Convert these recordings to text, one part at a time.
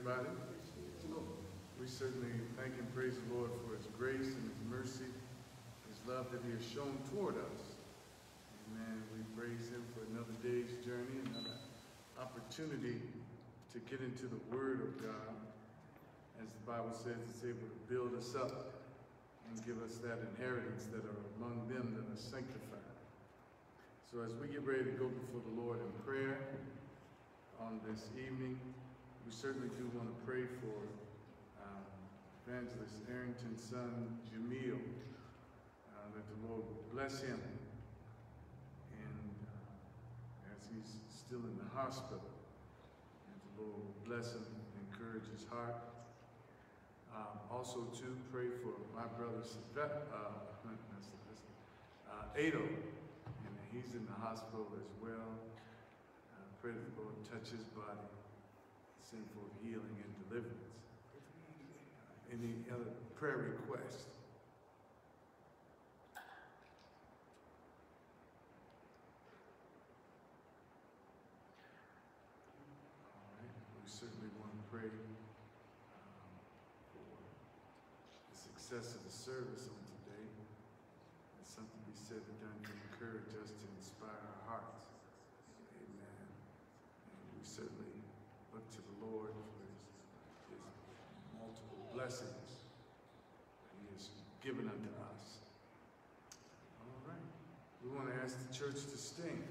Everybody. We certainly thank and praise the Lord for his grace and his mercy, his love that he has shown toward us. Amen. We praise him for another day's journey, another opportunity to get into the Word of God. As the Bible says, it's able to build us up and give us that inheritance that are among them that are sanctified. So as we get ready to go before the Lord in prayer on this evening, we certainly do want to pray for um, Evangelist Arrington's son, Jamil, uh, that the Lord bless him. And uh, as he's still in the hospital, and the Lord bless him, and encourage his heart. Um, also, to pray for my brother, uh, uh, Ado, and he's in the hospital as well. Uh, pray that the Lord touch his body for healing and deliverance. Any other prayer requests? All right, we certainly want to pray um, for the success of the service on today. There's something be said and done to encourage us, to inspire our hearts. Amen. And we certainly look to the Lord for his, his multiple blessings that he has given unto us. All right. We want to ask the church to stand.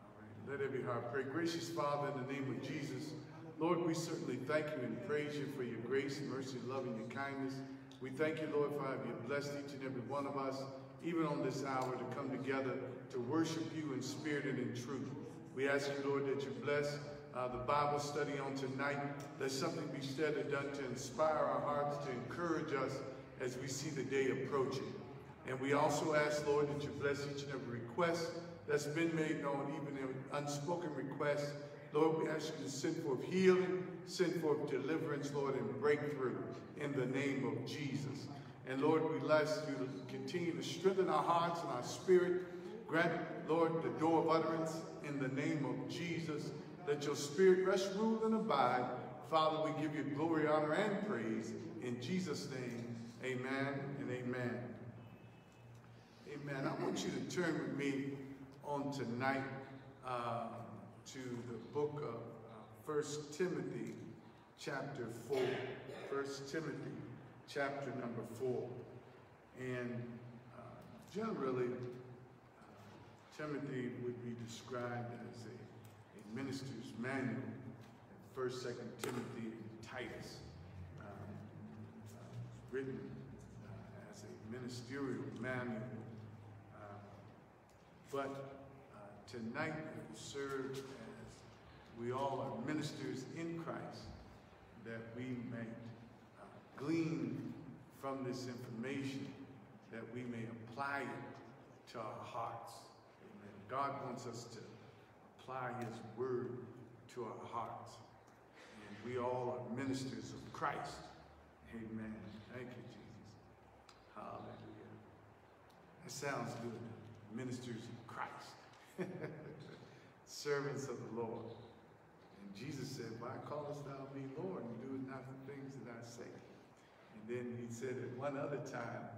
All right. Let every heart pray. Gracious Father, in the name of Jesus, Lord, we certainly thank you and praise you for your grace, mercy, love, and your kindness. We thank you, Lord, for having blessed each and every one of us, even on this hour, to come together to worship you in spirit and in truth. We ask you, Lord, that you bless uh, the Bible study on tonight. Let something be said or done to inspire our hearts, to encourage us as we see the day approaching. And we also ask, Lord, that you bless each and every request that's been made known, even in unspoken requests. Lord, we ask you to send forth healing, send forth deliverance, Lord, and breakthrough in the name of Jesus. And Lord, we ask you to continue to strengthen our hearts and our spirit. Grant, Lord, the door of utterance in the name of Jesus. Let your spirit rest, rule, and abide. Father, we give you glory, honor, and praise. In Jesus' name, amen and amen. Amen. I want you to turn with me on tonight uh, to the book of uh, 1 Timothy, chapter 4. 1 Timothy, chapter number 4. And uh, generally, uh, Timothy would be described as a, a minister's manual. 1st, 2nd Timothy, and Titus. Um, uh, written uh, as a ministerial manual but uh, tonight it will serve as we all are ministers in Christ, that we may uh, glean from this information, that we may apply it to our hearts. Amen. God wants us to apply his word to our hearts. And we all are ministers of Christ. Amen. Thank you, Jesus. Hallelujah. That sounds good ministers of Christ, servants of the Lord. And Jesus said, Why callest thou me Lord and do not the things that I say? And then he said at one other time,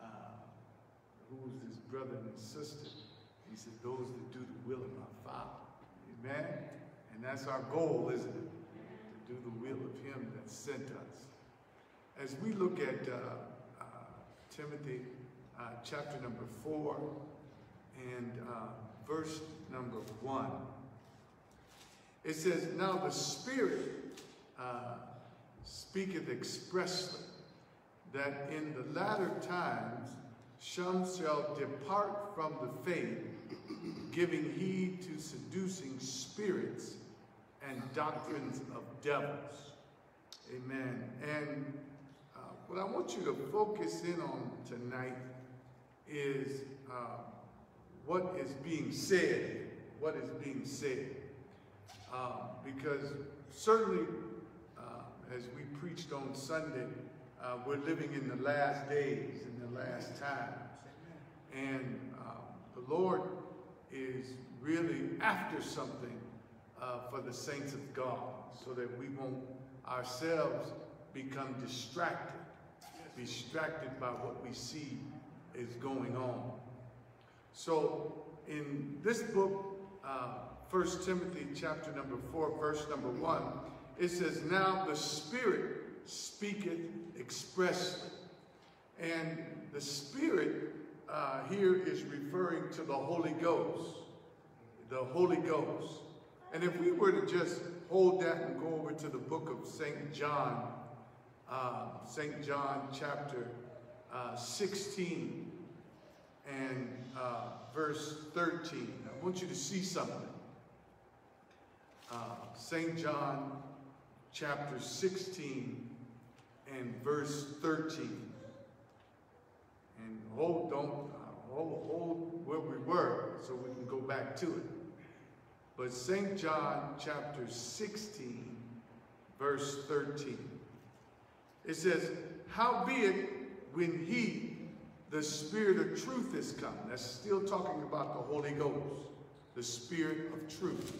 uh, who was his brother and his sister? He said, Those that do the will of my Father. Amen? And that's our goal, isn't it? To do the will of him that sent us. As we look at uh, uh, Timothy uh, chapter number 4 and uh, verse number 1. It says, Now the Spirit uh, speaketh expressly that in the latter times some shall depart from the faith, giving heed to seducing spirits and doctrines of devils. Amen. And uh, what I want you to focus in on tonight is uh, what is being said, what is being said. Uh, because certainly, uh, as we preached on Sunday, uh, we're living in the last days, in the last times. And um, the Lord is really after something uh, for the saints of God so that we won't ourselves become distracted, distracted by what we see is going on. So in this book, uh, 1 Timothy chapter number 4, verse number 1, it says, Now the Spirit speaketh expressly. And the Spirit uh, here is referring to the Holy Ghost. The Holy Ghost. And if we were to just hold that and go over to the book of St. John, uh, St. John chapter uh, 16 and uh, verse 13, I want you to see something. Uh, St. John chapter 16 and verse 13. And hold, don't, uh, hold, hold where we were so we can go back to it. But St. John chapter 16, verse 13. It says, Howbeit, when he, the Spirit of truth is come, that's still talking about the Holy Ghost, the Spirit of truth.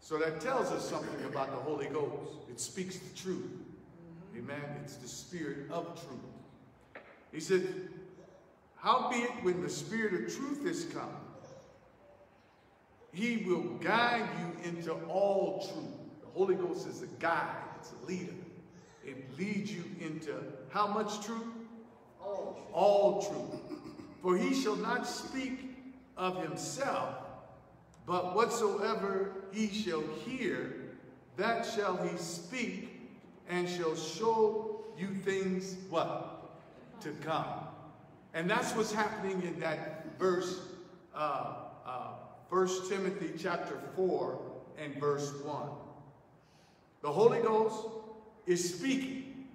So that tells us something about the Holy Ghost. It speaks the truth. Amen. It's the Spirit of truth. He said, Howbeit, when the Spirit of truth is come, he will guide you into all truth. The Holy Ghost is a guide, it's a leader. It leads you into how much truth? All. All truth. For he shall not speak of himself, but whatsoever he shall hear, that shall he speak, and shall show you things, what? To come. And that's what's happening in that verse, uh, uh, 1 Timothy chapter 4 and verse 1. The Holy Ghost is speaking,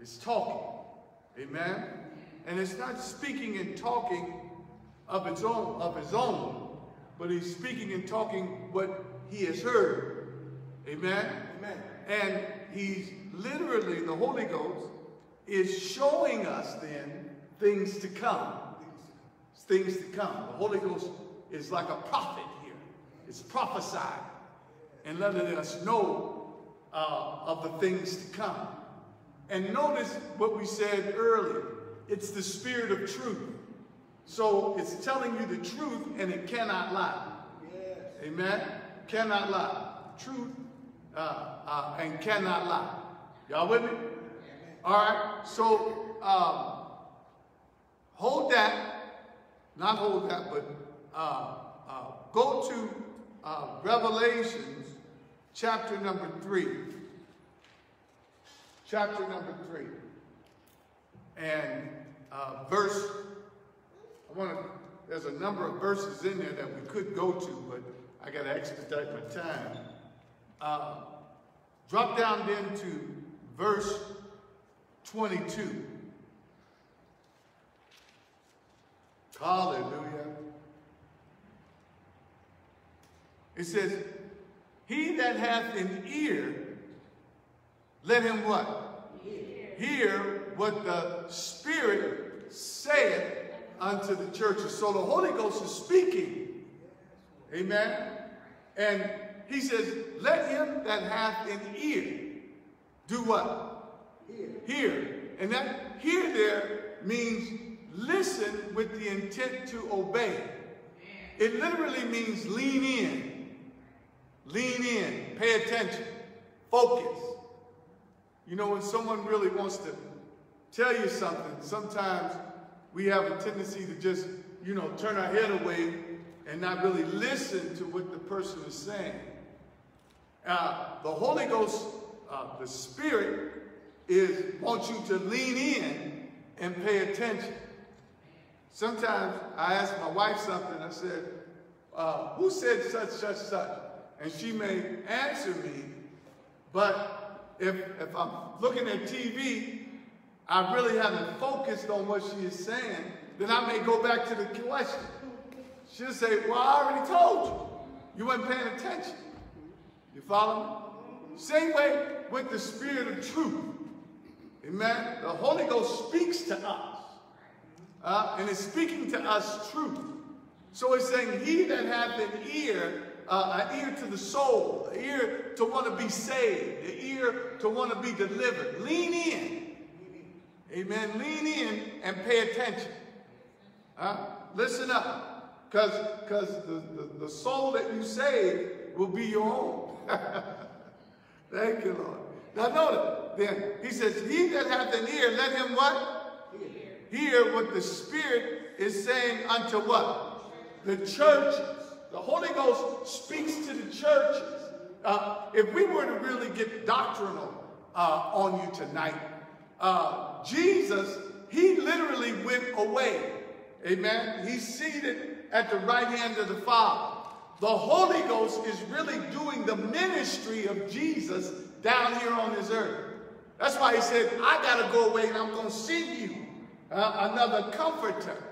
is talking. Amen? And it's not speaking and talking of its own, of his own, but he's speaking and talking what he has heard. Amen? Amen. And he's literally, the Holy Ghost is showing us then things to come. Things to come. The Holy Ghost is like a prophet here. It's prophesying and letting us know uh, of the things to come. And notice what we said earlier. It's the spirit of truth. So it's telling you the truth and it cannot lie. Yes. Amen? Cannot lie. Truth uh, uh, and cannot lie. Y'all with me? All right. So um, hold that. Not hold that, but uh, uh, go to uh, Revelations chapter number 3. Chapter number 3. And uh, verse, I want to, there's a number of verses in there that we could go to, but I got to expedite my time. Uh, drop down then to verse 22. Hallelujah. It says, He that hath an ear, let him what? Hear, Hear what the Spirit saith unto the churches. So the Holy Ghost is speaking. Amen. And he says, let him that hath an ear do what? Hear. Hear. And that hear there means listen with the intent to obey. It literally means lean in. Lean in, pay attention, focus. You know, when someone really wants to tell you something, sometimes we have a tendency to just, you know, turn our head away and not really listen to what the person is saying. Uh, the Holy Ghost, uh, the Spirit, is wants you to lean in and pay attention. Sometimes I ask my wife something, I said, uh, who said such, such, such? and she may answer me, but if, if I'm looking at TV, I really haven't focused on what she is saying, then I may go back to the question. She'll say, well, I already told you. You weren't paying attention. You follow me? Same way with the spirit of truth. Amen? The Holy Ghost speaks to us. Uh, and is speaking to us truth. So it's saying, he that hath an ear, uh, an ear to the soul, an ear to want to be saved, an ear to want to be delivered. Lean in. Amen. Lean in and pay attention. Uh, listen up. Because the, the, the soul that you save will be your own. Thank you, Lord. Now notice, then he says, He that hath an ear, let him what? Hear. Hear what the Spirit is saying unto what? The churches. The Holy Ghost speaks to the churches. Uh, if we were to really get doctrinal uh, on you tonight, uh, Jesus, he literally went away. Amen. He's seated at the right hand of the Father. The Holy Ghost is really doing the ministry of Jesus down here on this earth. That's why he said, I got to go away and I'm going to send you uh, another comforter.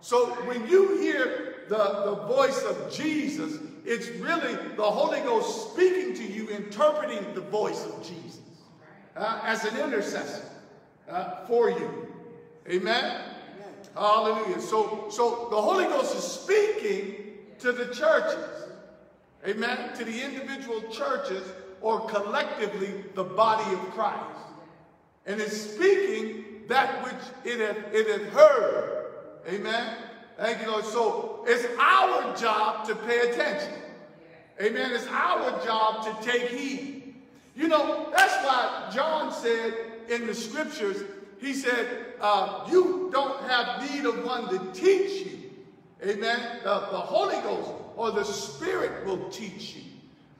So when you hear the, the voice of Jesus, it's really the Holy Ghost speaking to you, interpreting the voice of Jesus uh, as an intercessor uh, for you. Amen? Amen? Hallelujah. So, so the Holy Ghost is speaking to the churches. Amen? To the individual churches or collectively the body of Christ. And it's speaking that which it hath, it hath heard. Amen? Thank you, Lord. So it's our job to pay attention. Amen. It's our job to take heed. You know, that's why John said in the scriptures, he said, uh, you don't have need of one to teach you. Amen. The, the Holy Ghost or the Spirit will teach you.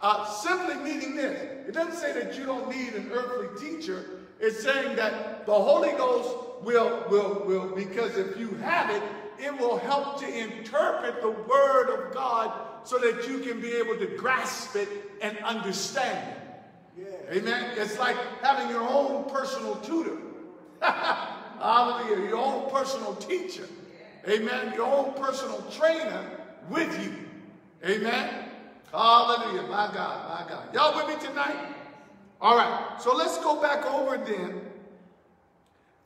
Uh, simply meaning this. It doesn't say that you don't need an earthly teacher. It's saying that the Holy Ghost will, will, will, because if you have it, it will help to interpret the Word of God so that you can be able to grasp it and understand it. Amen. It's like having your own personal tutor. Hallelujah. Your own personal teacher. Amen. Your own personal trainer with you. Amen. Hallelujah. My God, my God. Y'all with me tonight? All right. So let's go back over then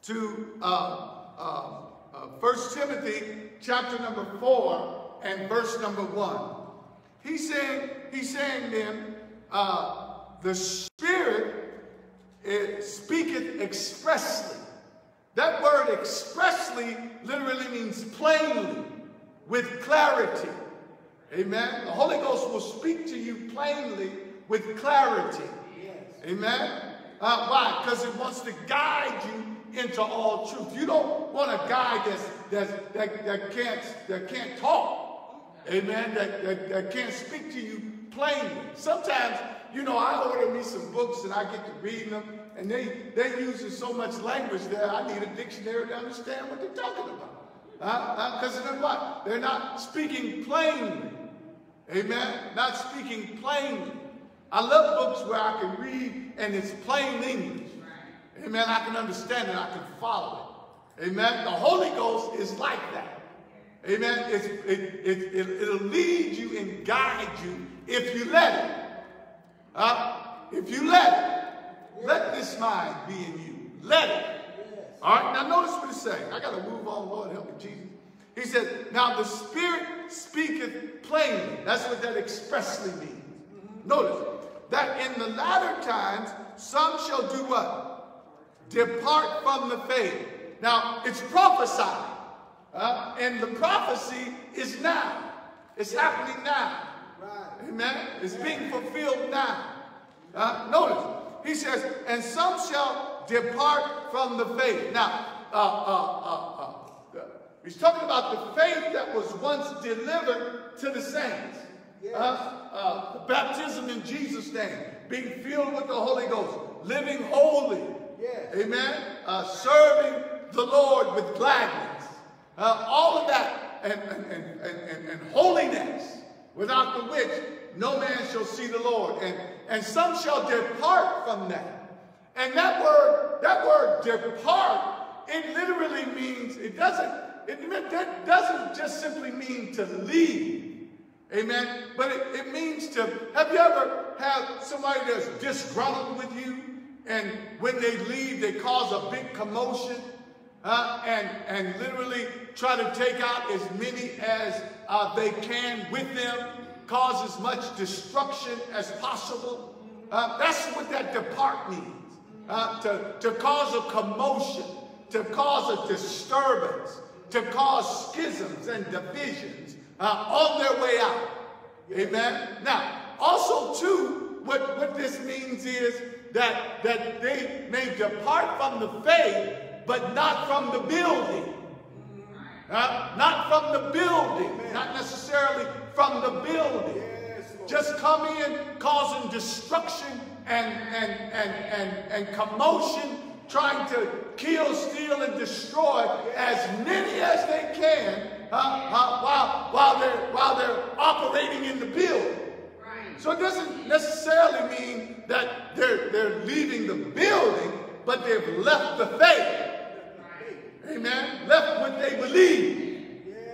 to uh, uh, uh, 1 Timothy chapter number 4 and verse number 1. He's saying, he's saying then, uh, the Spirit it speaketh expressly. That word expressly literally means plainly, with clarity. Amen. The Holy Ghost will speak to you plainly with clarity. Yes. Amen. Uh, why? Because it wants to guide you into all truth. You don't want a guy that's, that's, that, that, can't, that can't talk. Amen. That, that, that can't speak to you plainly. Sometimes, you know, I order me some books and I get to reading them, and they, they using so much language there, I need a dictionary to understand what they're talking about. Because uh, uh, what? They're not speaking plainly. Amen? Not speaking plainly. I love books where I can read and it's plain English. Amen? I can understand it. I can follow it. Amen? The Holy Ghost is like that. Amen? It's, it, it, it, it'll lead you and guide you if you let it. Uh, if you let it. Let this mind be in you. Let it. All right, now notice what he's saying. I got to move on, Lord, help me, Jesus. He says, Now the Spirit speaketh plainly. That's what that expressly means. Notice that in the latter times, some shall do what? Depart from the faith. Now, it's prophesied. Uh, and the prophecy is now. It's happening now. Amen. It's being fulfilled now. Uh, notice, he says, and some shall depart from the faith. Now, uh, uh, uh, uh He's talking about the faith that was once delivered to the saints. Yes. Uh, uh, baptism in Jesus' name, being filled with the Holy Ghost, living holy. Yes. Amen. Uh, serving the Lord with gladness. Uh, all of that and, and, and, and, and holiness, without the which no man shall see the Lord. And, and some shall depart from that. And that word, that word depart, it literally means, it doesn't, it, that doesn't just simply mean to leave. Amen. But it, it means to, have you ever had somebody that's disgruntled with you and when they leave, they cause a big commotion? Uh, and, and literally try to take out as many as uh, they can with them, cause as much destruction as possible. Uh, that's what that depart means. Uh, to, to cause a commotion, to cause a disturbance, to cause schisms and divisions uh, on their way out. Amen. Now, also too, what, what this means is that, that they may depart from the faith, but not from the building. Uh, not from the building, not necessarily from the building. Just come in causing destruction and, and, and, and, and commotion, trying to kill, steal, and destroy as many as they can uh, uh, while, while, they're, while they're operating in the building. So it doesn't necessarily mean that they're, they're leaving the building, but they've left the faith. Amen. Left what they believe.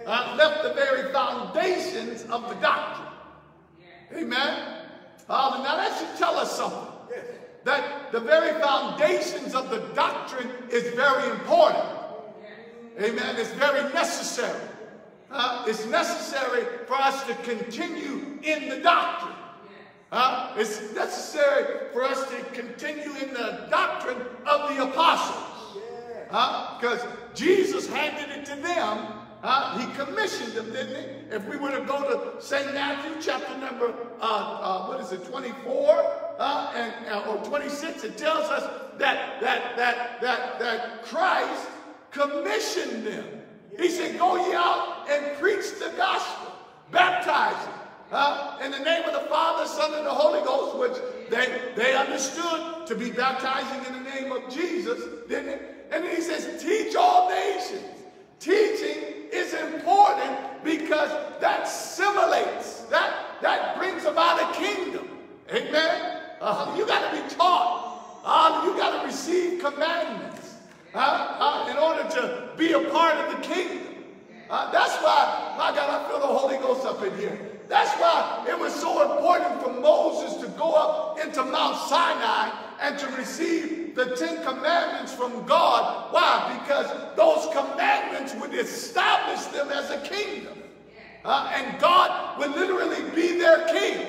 Uh, left the very foundations of the doctrine. Amen. Uh, now that should tell us something. That the very foundations of the doctrine is very important. Amen. It's very necessary. Uh, it's necessary for us to continue in the doctrine. Uh, it's necessary for us to continue in the doctrine of the apostles. Because uh, Jesus handed it to them. Uh, he commissioned them, didn't he? If we were to go to St. Matthew chapter number, uh, uh, what is it, 24 uh, and, or 26, it tells us that, that, that, that, that Christ commissioned them. He said, go ye out and preach the gospel, baptizing uh, in the name of the Father, Son, and the Holy Ghost, which they, they understood to be baptizing in the name of Jesus, didn't it? And then he says, teach all nations. Teaching is important because that simulates, that, that brings about a kingdom. Amen? Uh, you got to be taught. Uh, you got to receive commandments uh, uh, in order to be a part of the kingdom. Uh, that's why, my God, I feel the Holy Ghost up in here. That's why it was so important for Moses to go up into Mount Sinai and to receive the Ten Commandments from God. Why? Because those commandments would establish them as a kingdom. Uh, and God would literally be their king.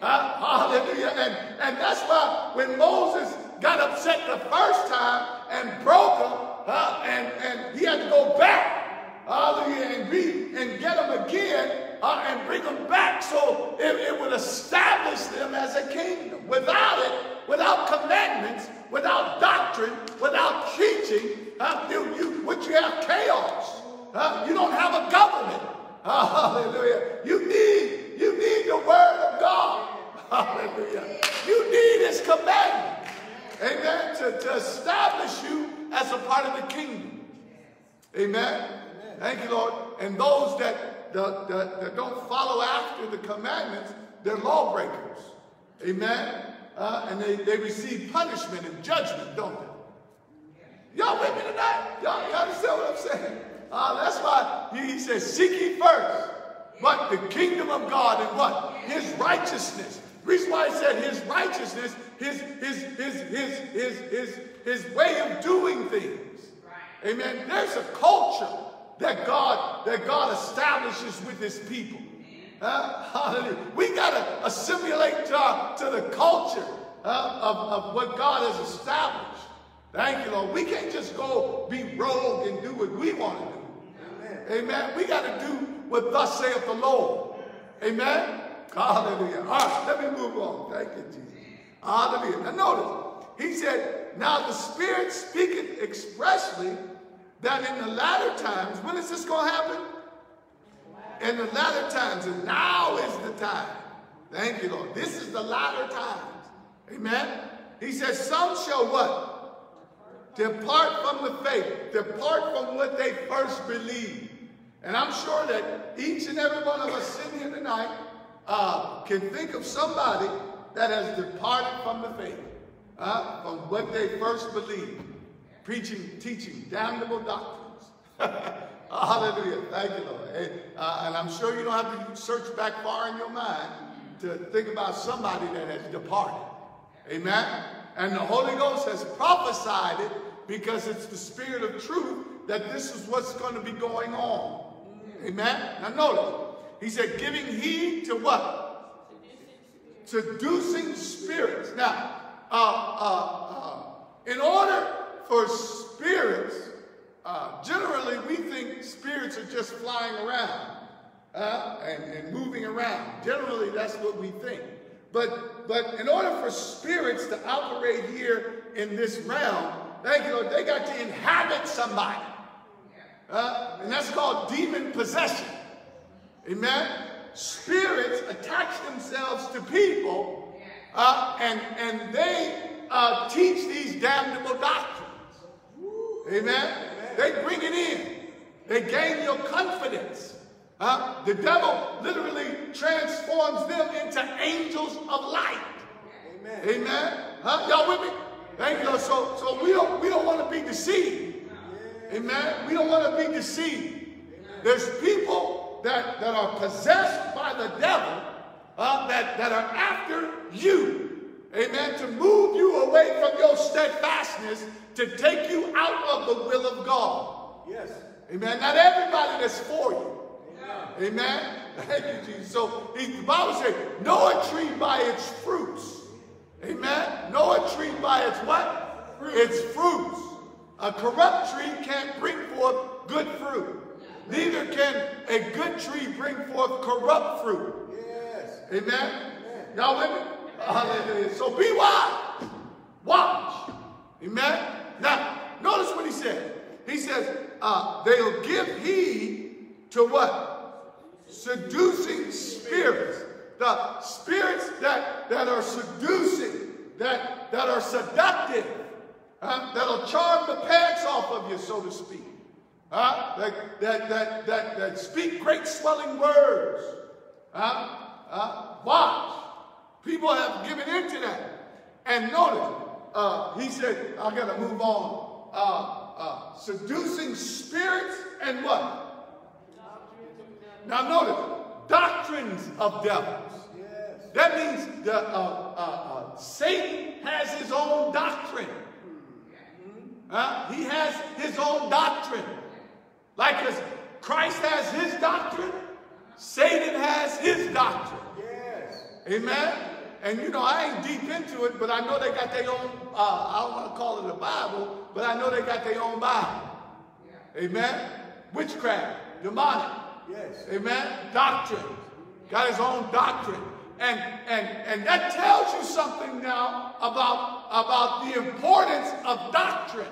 Uh, hallelujah. And, and that's why when Moses got upset the first time and broke them, uh, and, and he had to go back, hallelujah, and, be, and get them again, uh, and bring them back so it, it would establish them as a kingdom. Without it, without commandments, without doctrine, without teaching, uh, you, you, what you have chaos. Uh, you don't have a government. hallelujah. You need, you need the word of God. Hallelujah. You need his commandment. Amen. To, to establish you as a part of the kingdom. Amen. Thank you, Lord. And those that that, that, that don't follow after the commandments, they're lawbreakers. Amen? Uh, and they, they receive punishment and judgment, don't they? Y'all with me tonight? Y'all, y'all understand what I'm saying? Uh, that's why he, he says, seek ye first. But the kingdom of God and what? His righteousness. The reason why he said his righteousness, his, his, his, his, his, his, his way of doing things. Amen. There's a culture that God that God establishes with his people. Uh, we got to assimilate to, to the culture uh, of, of what God has established. Thank you, Lord. We can't just go be rogue and do what we want to do. Amen. Amen. We got to do what thus saith the Lord. Amen. Hallelujah. All right, let me move on. Thank you, Jesus. Hallelujah. Now notice, he said, now the Spirit speaketh expressly that in the latter times, when is this going to happen? In the latter times, and now is the time. Thank you, Lord. This is the latter times. Amen. He says, some shall what? Depart from the faith. Depart from what they first believed. And I'm sure that each and every one of us sitting here tonight uh, can think of somebody that has departed from the faith, uh, from what they first believed preaching, teaching damnable doctrines. Hallelujah. Thank you, Lord. And, uh, and I'm sure you don't have to search back far in your mind to think about somebody that has departed. Amen. And the Holy Ghost has prophesied it because it's the spirit of truth that this is what's going to be going on. Amen. Now notice, he said, giving heed to what? Seducing spirits. Now, uh, uh, uh, in order for spirits, uh, generally we think spirits are just flying around uh, and, and moving around. Generally, that's what we think. But, but in order for spirits to operate here in this realm, thank you, Lord, they got to inhabit somebody. Uh, and that's called demon possession. Amen? Spirits attach themselves to people uh, and, and they uh, teach these damnable doctrines. Amen? They bring it in. They gain your confidence. The devil literally transforms them into angels of light. Amen. Amen. Huh? Y'all with me? Thank you. So, so we don't we don't want to be deceived. Amen. We don't want to be deceived. There's people that, that are possessed by the devil uh, that, that are after you. Amen. To move you away from your steadfastness to take you out of the will of God. Yes. Amen. Not everybody that's for you. Amen. Amen. Thank you, Jesus. So the Bible says, know a tree by its fruits. Amen. Know a tree by its what? Fruit. Its fruits. A corrupt tree can't bring forth good fruit. Neither can a good tree bring forth corrupt fruit. Yes. Amen. Y'all with me? Hallelujah. So be wise. Watch. Amen. Now, notice what he said. He says, uh, they'll give heed to what? Seducing spirits. The spirits that, that are seducing, that, that are seductive, huh? that'll charm the pants off of you, so to speak. Huh? That, that, that, that, that speak great swelling words. Huh? Huh? Watch. People have given into that. And notice, uh, he said, I got to move on. Uh, uh, seducing spirits and what? Now notice, doctrines of devils. Yes. That means the, uh, uh, uh, Satan has his own doctrine. Uh, he has his own doctrine. Like as Christ has his doctrine, Satan has his doctrine. Yes. Amen? And you know, I ain't deep into it, but I know they got their own, uh, I don't want to call it a Bible, but I know they got their own Bible. Yeah. Amen? Witchcraft, demonic. Yes. Amen? Doctrine. Got his own doctrine. And, and, and that tells you something now about, about the importance of doctrine.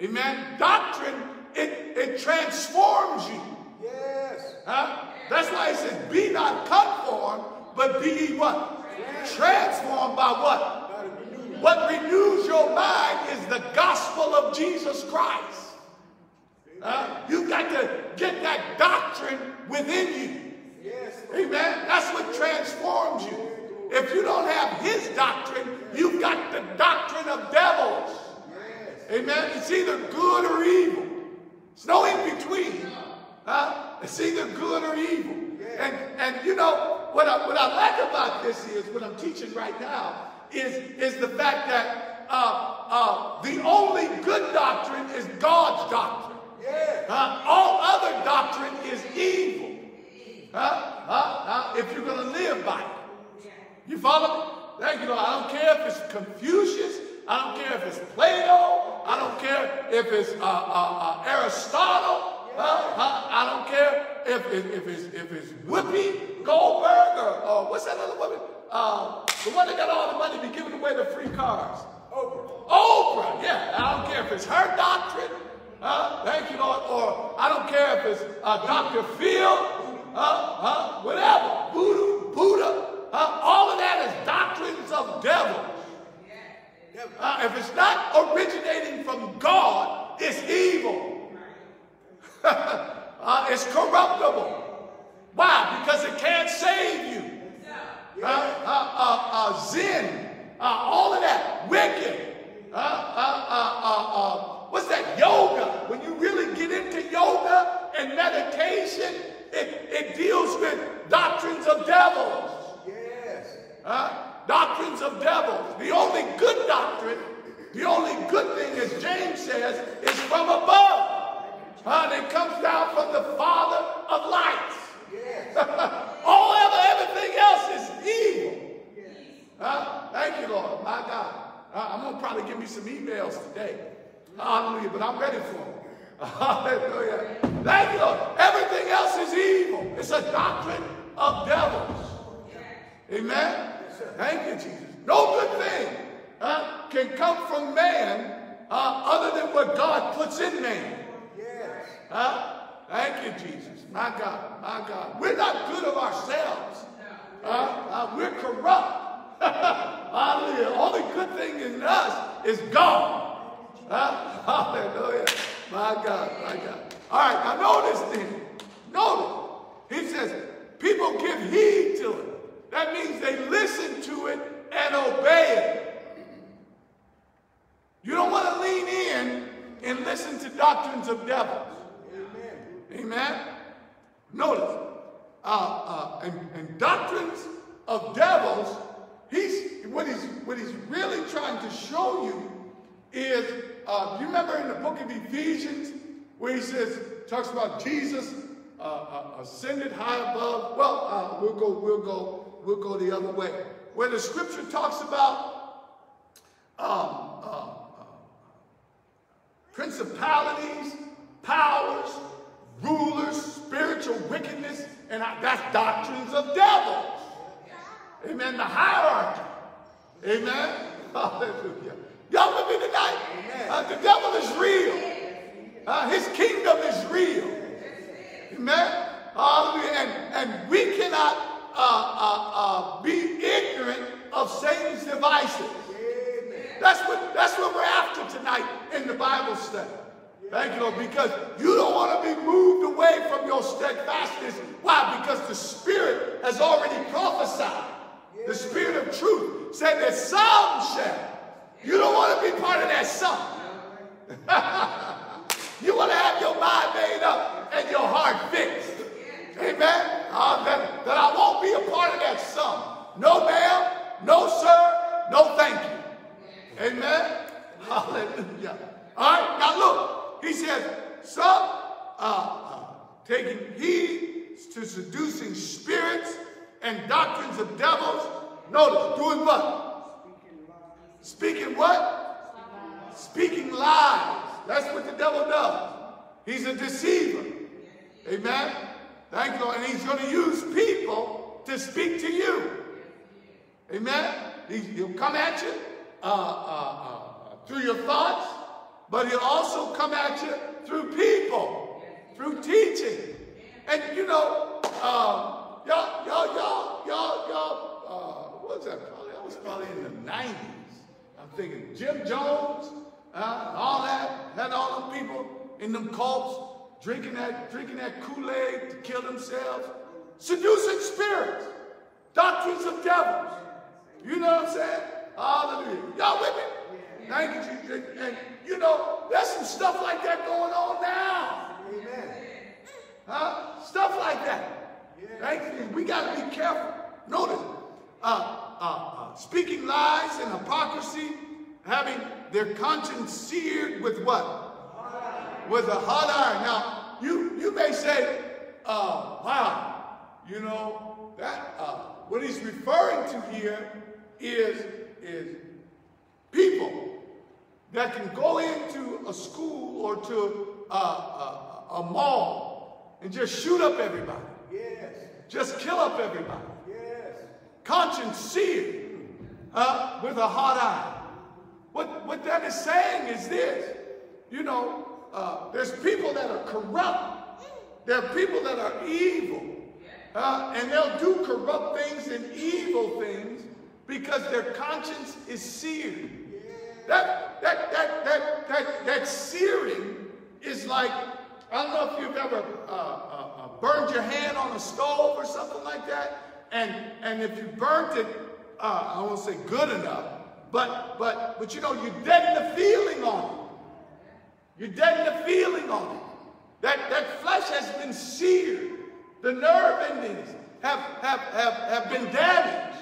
Amen. Doctrine, it, it transforms you. Yes. Huh? That's why it says, be not conformed, but be what? Transformed by what? What renews your mind is the gospel of Jesus Christ. Uh, you got to get that doctrine within you. Amen. That's what transforms you. If you don't have his doctrine, you've got the doctrine of devils. Amen. It's either good or evil. It's no in between. Huh? It's either good or evil. And and you know what I, what I like about this is what I'm teaching right now is is the fact that uh, uh, the only good doctrine is God's doctrine. Uh, all other doctrine is evil. if you're going to live by it. You follow me? Thank you, Lord. I don't care if it's Confucius. I don't care if it's Plato. I don't care if it's uh, uh, uh Aristotle. I don't care if, if, if, it's, if it's Whoopi Goldberg or, or what's that other woman? Uh, the one that got all the money be giving away the free cars. Oprah. Oprah, yeah. I don't care if it's her doctrine. Uh, thank you, Lord. Or I don't care if it's uh, Dr. Phil, uh, uh, whatever. Buddha, Buddha. Uh, all of that is doctrines of devils. Uh, if it's not originating from God, it's evil. uh, it's corruptible. Why? Because it can't save you. Uh, uh, uh, uh Zen, uh, all of that, wicked. what's that? Yoga. When you really get into yoga and meditation, it, it deals with doctrines of devils. Yes. Uh, doctrines of devils. The only good doctrine, the only good thing, as James says, is from above. Uh, it comes down from the Father of lights. All other, everything else is evil. Uh, thank you, Lord. My God. Uh, I'm going to probably give me some emails today. Hallelujah. But I'm ready for them. Hallelujah. Thank you, Lord. Everything else is evil. It's a doctrine of devils. Amen. Thank you, Jesus. No good thing uh, can come from man uh, other than what God puts in man. Yes. Uh, thank you, Jesus. My God, my God. We're not good of ourselves. Uh, uh, we're corrupt. Hallelujah. Only good thing in us is God. Uh, hallelujah. My God, my God. All right, now notice then. Notice. He says, people give heed to it. That means they listen to it and obey it. You don't want to lean in and listen to doctrines of devils. Amen. Notice, uh, uh, and, and doctrines of devils, he's what he's what he's really trying to show you is, uh, do you remember in the book of Ephesians where he says, talks about Jesus uh, uh, ascended high above? Well, uh, we'll go, we'll go, we'll go the other way. Where the scripture talks about um, uh, uh, principalities, powers, rulers, spiritual wickedness, and that's doctrines of devils. Amen. The hierarchy. Amen. Hallelujah. Y'all with me tonight? Uh, the devil is real. Uh, his kingdom is real. Amen. Hallelujah. And, and we cannot uh, uh, uh be ignorant of Satan's devices. That's what, that's what we're after tonight in the Bible study. Thank you, Lord, because you don't want to be moved away from your steadfastness. Why? Because the Spirit has already prophesied. The Spirit of truth said that some shall you don't want to be part of that some. you want to have your mind made up and your heart fixed. Amen? That, that I won't be a part of that some. No ma'am, no sir, no thank you. Amen? Hallelujah. All right, now look. He says, some uh, uh, taking heed to seducing spirits and doctrines of devils. Notice, doing what? Speaking what? Speaking lies. That's what the devil does. He's a deceiver. Amen. Thank you. And he's going to use people to speak to you. Amen. He'll come at you uh, uh, uh, through your thoughts, but he'll also come at you through people, through teaching. And you know, uh, y'all, y'all, y'all, y'all, y'all, uh, what was that? Probably, that was probably in the 90s I'm thinking Jim Jones, uh, all that, had all them people in them cults drinking that, drinking that Kool-Aid to kill themselves. Seducing spirits, doctrines of devils. You know what I'm saying? Hallelujah. Y'all with me? Thank you, Jesus. And, and, you know, there's some stuff like that going on now. Amen. Huh? Stuff like that. Thank you. We got to be careful. Notice, uh, uh, uh, speaking lies and hypocrisy having their conscience seared with what? With a hot iron. Now, you, you may say, uh, wow, you know, that uh, what he's referring to here is, is people that can go into a school or to a, a, a mall and just shoot up everybody. Yes. Just kill up everybody. Yes. Conscience seared uh, with a hot iron. What, what that is saying is this. You know, uh, there's people that are corrupt. There are people that are evil. Uh, and they'll do corrupt things and evil things because their conscience is seared. That, that, that, that, that, that searing is like, I don't know if you've ever uh, uh, uh burned your hand on a stove or something like that. And, and if you burnt it, uh, I won't say good enough, but, but, but you know, you deaden the feeling on it. You deaden the feeling on it. That, that flesh has been seared. The nerve endings have, have, have, have been damaged.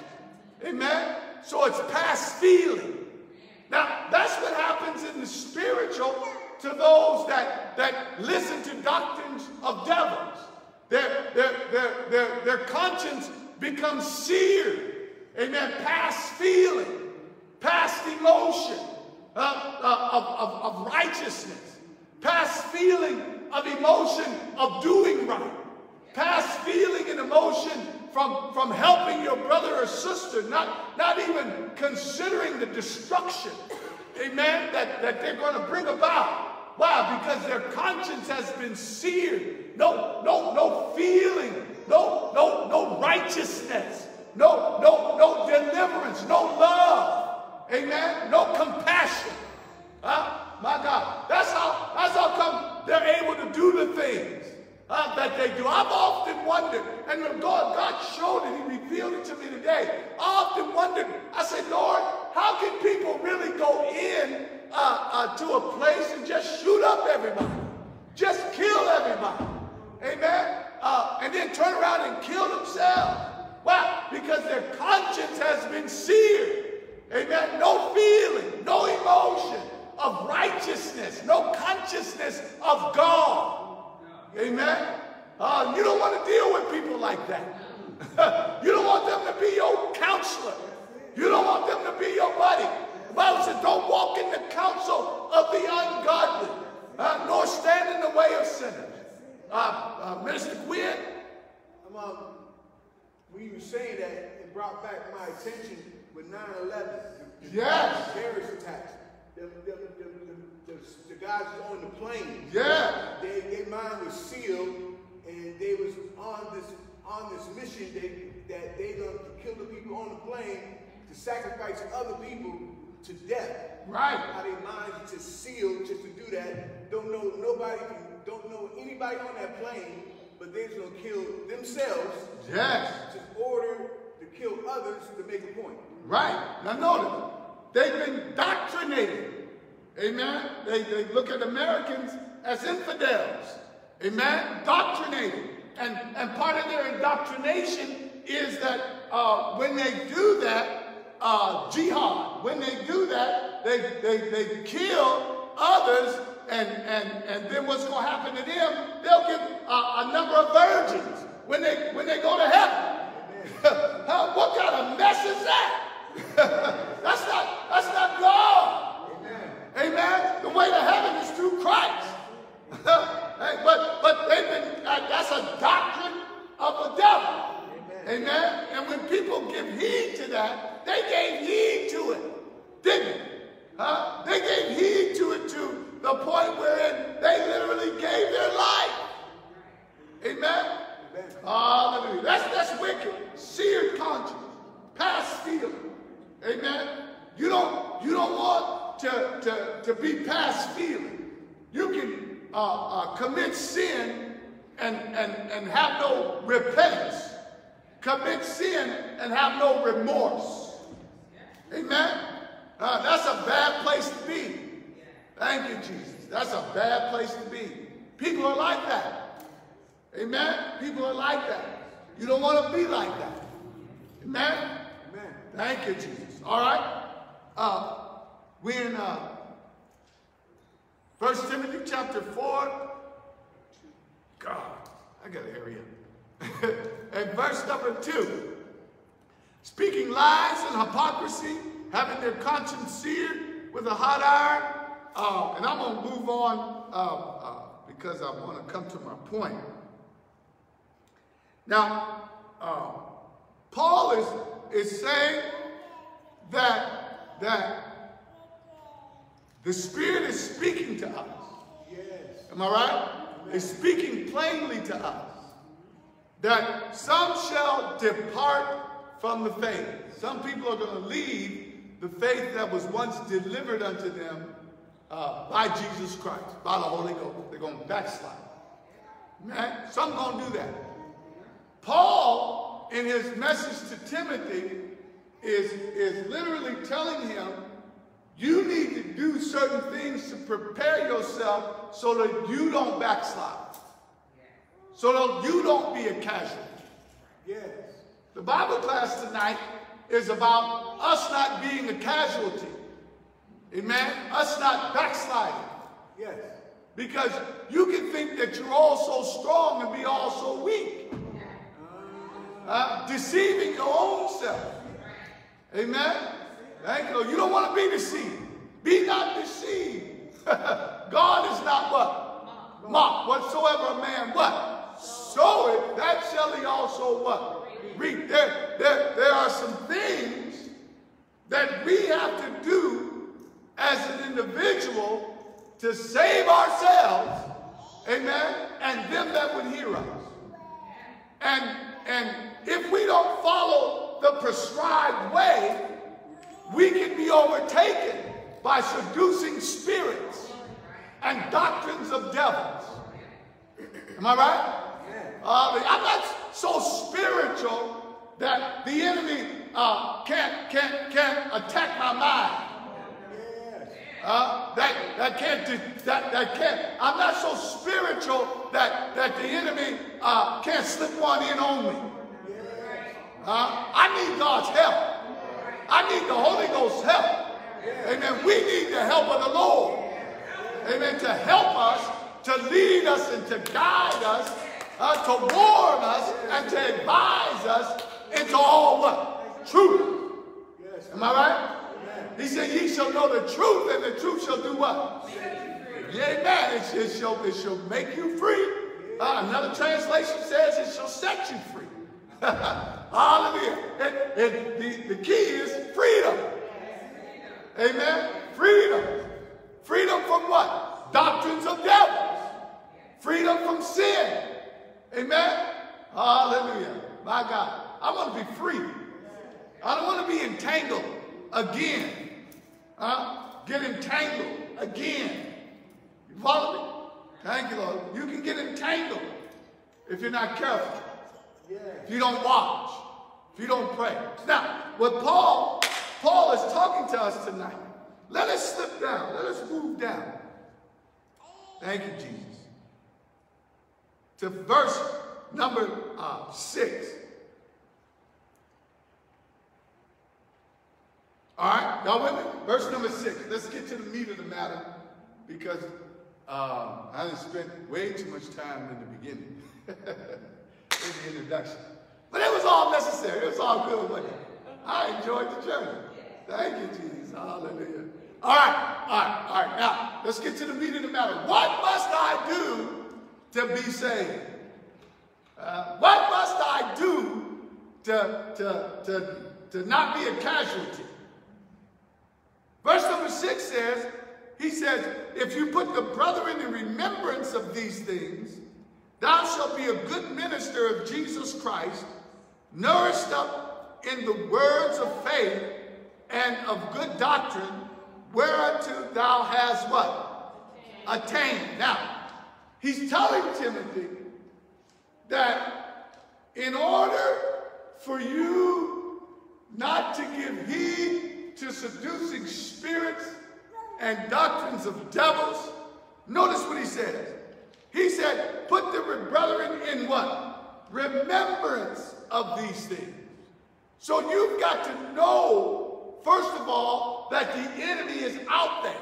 Amen? So it's past feeling. Now, that's what happens in the spiritual to those that, that listen to doctrines of devils. Their, their, their, their, their conscience becomes seared. Amen. Past feeling, past emotion uh, uh, of, of, of righteousness, past feeling of emotion of doing right, past feeling and emotion from, from helping your brother or sister, not, not even considering the destruction, amen, that, that they're going to bring about. Why? Because their conscience has been seared. No, no, no feeling, no, no, no righteousness, no, no, no deliverance, no love, amen, no compassion. Huh? My God, that's how, that's how come they're able to do the things uh, that they do. I've often wondered, and God, God showed it, He revealed it to me today. I often wondered, I said, Lord, how can people really go in uh, uh, to a place and just shoot up everybody? Just kill everybody. Amen? Uh, and then turn around and kill themselves. Why? Because their conscience has been seared. Amen? No feeling, no emotion of righteousness, no consciousness of God. Amen. Uh, you don't want to deal with people like that. you don't want them to be your counselor. You don't want them to be your buddy. The Bible says, don't walk in the counsel of the ungodly, uh, nor stand in the way of sinners. Uh, uh Minister Quinn? Um, when you were saying that, it brought back my attention with 9-11. Yes. Terrorist attacks. The, the, the, the, the guys on the plane. Yeah. They, their mind was sealed, and they was on this on this mission they, that they gonna kill the people on the plane to sacrifice other people to death. Right. How their minds just sealed just to do that. Don't know nobody don't know anybody on that plane, but they're gonna kill themselves. Yes. To order to kill others to make a point. Right. Now notice, they've been doctrinated. Amen. They, they look at Americans as infidels. Amen. Doctrinated. And, and part of their indoctrination is that uh, when they do that, uh, jihad, when they do that, they, they, they kill others, and, and, and then what's going to happen to them? They'll get a, a number of virgins when they, when they go to heaven. what kind of mess is that? that's, not, that's not God. Amen. The way to heaven is through Christ. but but they've been uh, that's a doctrine of the devil. Amen. Amen. And when people give heed to that, they gave heed to it, didn't they? Huh? They gave heed to it to the point wherein they literally gave their life. Amen. Hallelujah. That's that's wicked. Seared conscience. Past feeling. Amen. You don't you don't want to, to, to be past feeling. You can uh, uh, commit sin and, and, and have no repentance. Commit sin and have no remorse. Amen? Uh, that's a bad place to be. Thank you, Jesus. That's a bad place to be. People are like that. Amen? People are like that. You don't want to be like that. Amen? Amen. Thank you, Jesus. All right? Uh, we're in uh, 1 Timothy chapter 4. God, I got to hurry up. and verse number 2. Speaking lies and hypocrisy, having their conscience seared with a hot iron. Uh, and I'm going to move on uh, uh, because I want to come to my point. Now, uh, Paul is, is saying that, that the Spirit is speaking to us. Yes. Am I right? It's speaking plainly to us that some shall depart from the faith. Some people are going to leave the faith that was once delivered unto them uh, by Jesus Christ, by the Holy Ghost. They're going to backslide. Man, some going to do that. Paul, in his message to Timothy, is, is literally telling him you need to do certain things to prepare yourself so that you don't backslide. So that you don't be a casualty. Yes. The Bible class tonight is about us not being a casualty. Amen? Us not backsliding. Yes. Because you can think that you're all so strong and be all so weak. Uh, deceiving your own self. Amen? Thank you. You don't want to be deceived. Be not deceived. God is not what? Mock. Whatsoever a man what? Sow it, that shall he also what? Reap. There, there, there are some things that we have to do as an individual to save ourselves, amen, and them that would hear us. And, and if we don't follow the prescribed way, we can be overtaken by seducing spirits and doctrines of devils. Am I right? Uh, I'm not so spiritual that the enemy uh, can't, can't, can't attack my mind. Uh, that, that can't, that, that can't, I'm not so spiritual that, that the enemy uh, can't slip one in on me. Uh, I need God's help. I need the Holy Ghost help. Amen. We need the help of the Lord. Amen. To help us, to lead us, and to guide us, uh, to warn us, and to advise us into all what? Truth. Am I right? He said, ye shall know the truth, and the truth shall do what? Amen. It, it, shall, it shall make you free. Uh, another translation says it shall set you free. Hallelujah. And, and the, the key is freedom. Amen. Freedom. Freedom from what? Doctrines of devils. Freedom from sin. Amen. Hallelujah. My God. I want to be free. I don't want to be entangled again. Huh? Get entangled again. You follow me? Thank you, Lord. You can get entangled if you're not careful. If you don't watch. If you don't pray. Now, what Paul, Paul is talking to us tonight. Let us slip down. Let us move down. Thank you, Jesus. To verse number uh, six. All right, y'all with me? Verse number six. Let's get to the meat of the matter because um, I spend way too much time in the beginning, in the introduction. But it was all necessary. It was all good with it. I enjoyed the journey. Thank you, Jesus. Hallelujah. All right, all right, all right. Now, let's get to the meat of the matter. What must I do to be saved? Uh, what must I do to, to, to, to not be a casualty? Verse number six says, he says, if you put the brother in remembrance of these things, thou shalt be a good minister of Jesus Christ, nourished up in the words of faith and of good doctrine, whereunto thou hast what? Attained. Now, he's telling Timothy that in order for you not to give heed to seducing spirits and doctrines of devils. Notice what he says. He said, put the brethren in what? Remembrance of these things. So you've got to know, first of all, that the enemy is out there.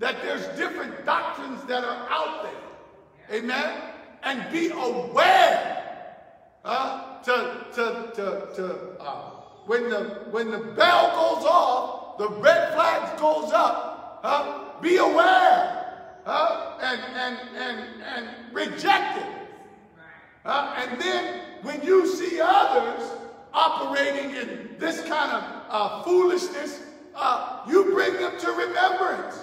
That there's different doctrines that are out there. Amen? And be aware uh, to, to, to, to uh, when the when the bell goes off, the red flag goes up. Huh? Be aware. Huh? And and and and reject it. And then when you see others operating in this kind of uh, foolishness, uh, you bring them to remembrance.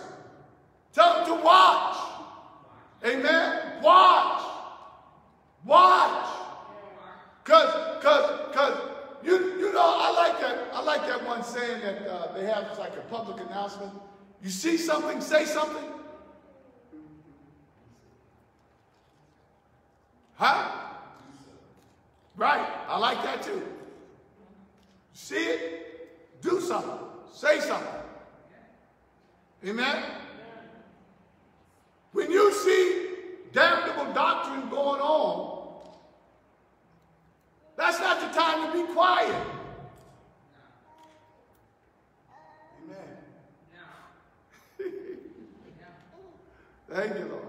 Tell them to watch. Amen. Watch. Watch. Cause, cause, cause you, you know, I like that. I like that one saying that uh, they have like a public announcement. You see something, say something. Huh? Right. I like that too. See it, do something, say something. Amen. When you see damnable doctrine going on, that's not the time to be quiet. Amen. Thank you, Lord.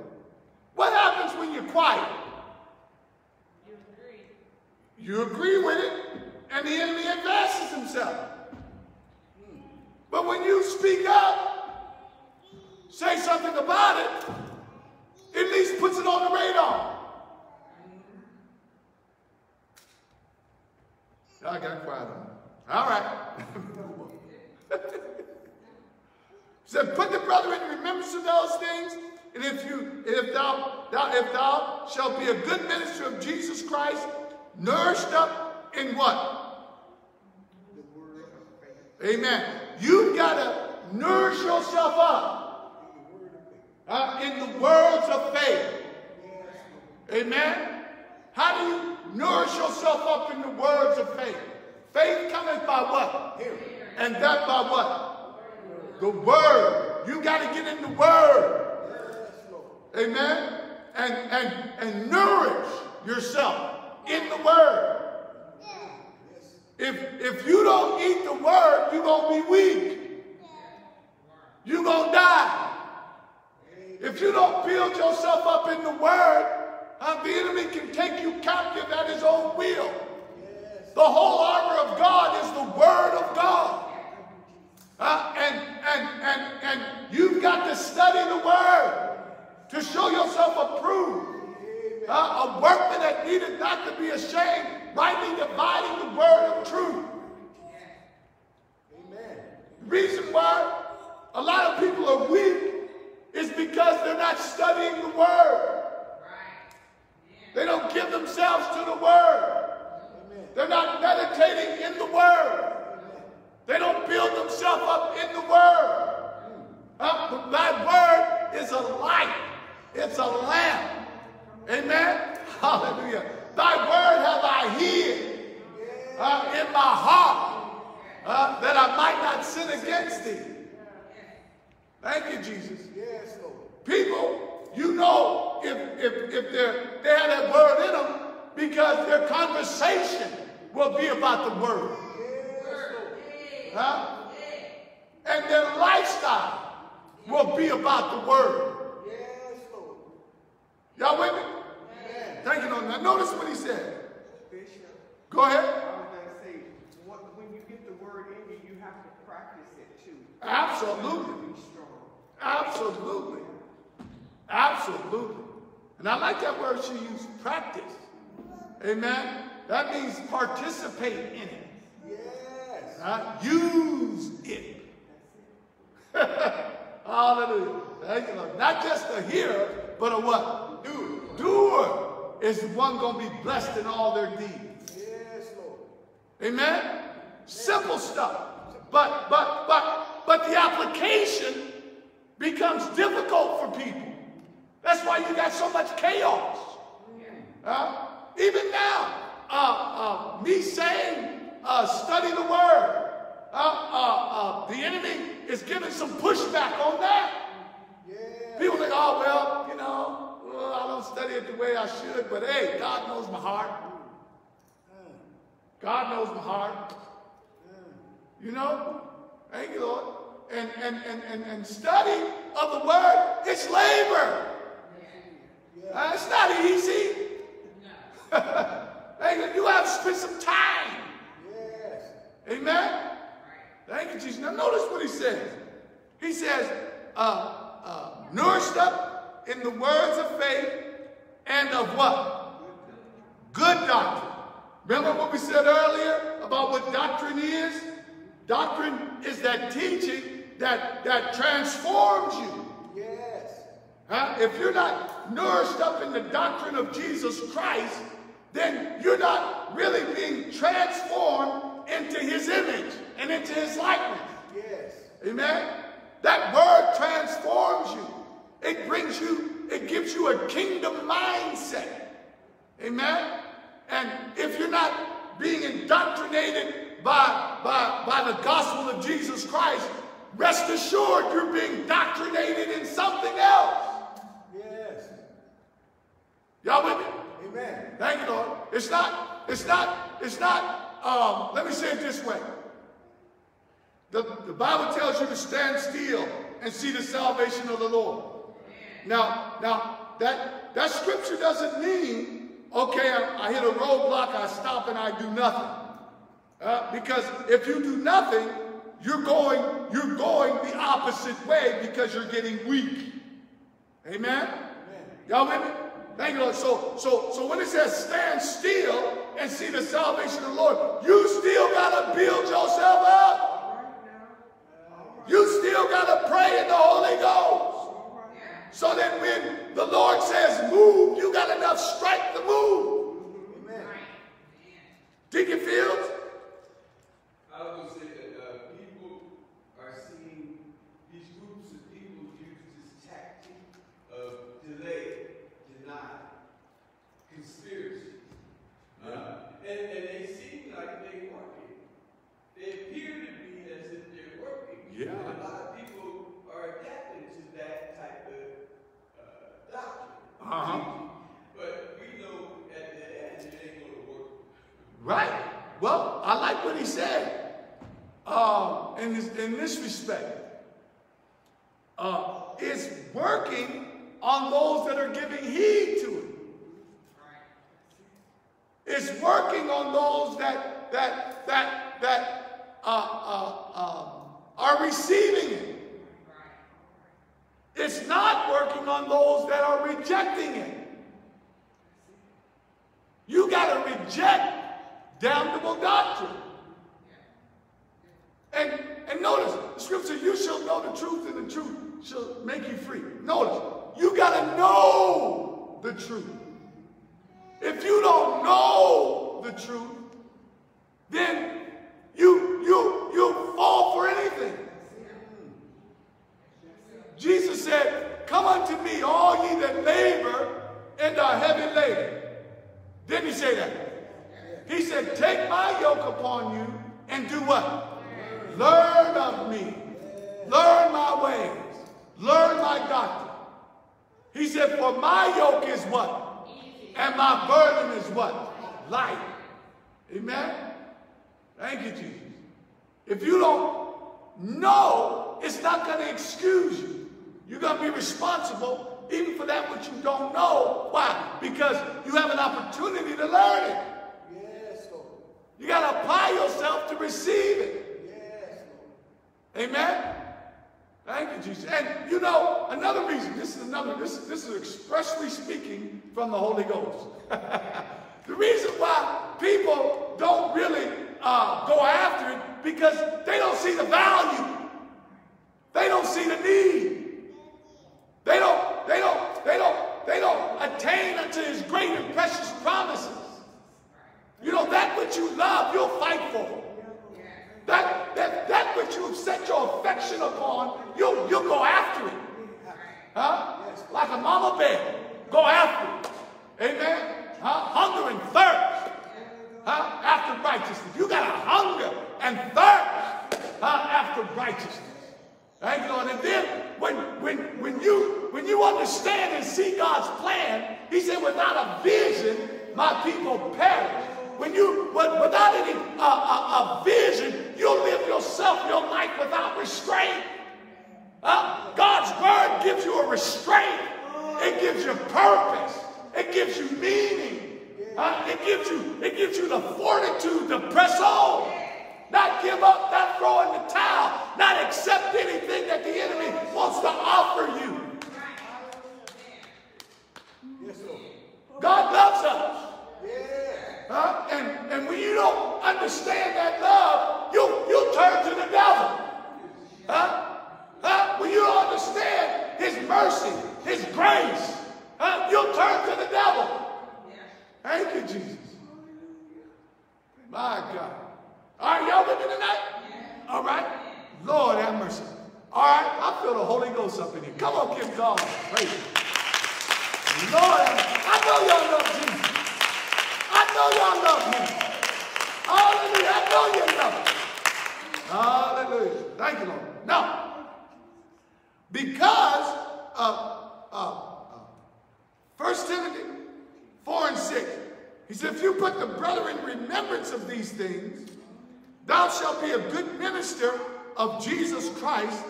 What happens when you're quiet? You agree. With it, and the enemy advances himself. But when you speak up, say something about it, at least puts it on the radar. Y'all got quiet on. All right. said, put the brother in remembrance of those things. And if you, if thou, thou, if thou shalt be a good minister of Jesus Christ, nourished up in what? Amen. You've got to nourish yourself up uh, in the words of faith. Amen. How do you nourish yourself up in the words of faith? Faith cometh by what? And that by what? The word. You got to get in the word. Amen. And and and nourish yourself in the word. If if you don't eat the word, you're gonna be weak. You're gonna die. If you don't build yourself up in the word, uh, the enemy can take you captive at his own will. The whole armor of God is the word of God. Uh, and, and, and, and you've got to study the word to show yourself approved. Uh, a workman that needed not to be ashamed, rightly dividing the word of truth. Amen. Reason why a lot of people are weak is because they're not studying the word. They don't give themselves to the word. They're not meditating in the word. They don't build themselves up in the word. Uh, thy word is a light. It's a lamp. Amen. Hallelujah. Thy word have I hid uh, in my heart uh, that I might not sin against thee. Thank you, Jesus. Yes, Lord. People, you know if, if, if they're, they have that word in them because their conversation will be about the word. Yes, Huh? And their lifestyle will be about the word. Y'all with me? Amen. Thank you. Lord. Now notice what he said. Bishop, Go ahead. I was gonna say, what, when you get the word in you, you have to practice it too. Absolutely. Absolutely. Absolutely. And I like that word she used, practice. Amen. That means participate in it. Yes. Uh, use it. Hallelujah. Thank you, Lord. Not just a hearer, but a what? Is the one going to be blessed in all their deeds. Yes, Lord. Amen. Simple stuff. But but but but the application becomes difficult for people. That's why you got so much chaos. Huh? Even now, uh, uh, me saying, uh, study the word, uh, uh, uh, the enemy is giving some pushback on that. People think, oh, well, I don't study it the way I should, but hey, God knows my heart. God knows my heart. You know? Thank you, Lord. And, and, and, and, and study of the word, it's labor. Uh, it's not easy. Thank you. You have to spend some time. Yes. Amen. Thank you, Jesus. Now notice what he says. He says, uh, uh, nourished up in the words of faith and of what? Good doctrine. Remember what we said earlier about what doctrine is? Doctrine is that teaching that, that transforms you. Yes. Huh? If you're not nourished up in the doctrine of Jesus Christ, then you're not really being transformed into his image and into his likeness. Yes. Amen? That word transforms you. It brings you, it gives you a kingdom mindset. Amen? And if you're not being indoctrinated by, by, by the gospel of Jesus Christ, rest assured you're being indoctrinated in something else. Yes. Y'all with me? Amen. Thank you, Lord. It's not, it's not, it's not, um, let me say it this way. The, the Bible tells you to stand still and see the salvation of the Lord. Now, now that that scripture doesn't mean okay, I, I hit a roadblock, I stop, and I do nothing. Uh, because if you do nothing, you're going you're going the opposite way because you're getting weak. Amen. Y'all with me? Thank you, Lord. So, so, so when it says stand still and see the salvation of the Lord, you still gotta build yourself up. You still gotta pray in the Holy Ghost. So that when the Lord says move, you got enough strength to move. Amen. Deacon Fields? I was gonna say that uh, people are seeing these groups of people use this tactic of delay, deny, conspiracy, uh, and, and they seem like they working. They appear to be as if they're working. Yeah. And a lot of people are adapting to that type of uh, doctrine. Uh-huh. teaching. But we know at the end it ain't gonna work. Right. Well, I like what he said. Uh, in, this, respect, yourself, your life without restraint. Uh, God's word gives you a restraint. It gives you purpose. It gives you meaning. Uh, it gives you it gives you the fortitude to press on. Not give up, not throw in the towel, not accept anything that the enemy wants to offer you. God loves us. Huh? And, and when you don't understand that love, you, you'll turn to the devil. Huh? Huh? When you don't understand his mercy, his grace, huh? you'll turn to the devil. Thank you, Jesus. My God. All right, y'all with me tonight? All right. Lord have mercy. All right, I feel the Holy Ghost up in here. Come on, give God praise. Lord, I know y'all love Jesus. Know y'all love him. Hallelujah. I know you love him. Hallelujah. Thank you, Lord. Now, because of uh, uh, 1 Timothy 4 and 6, he said, if you put the brother in remembrance of these things, thou shalt be a good minister of Jesus Christ.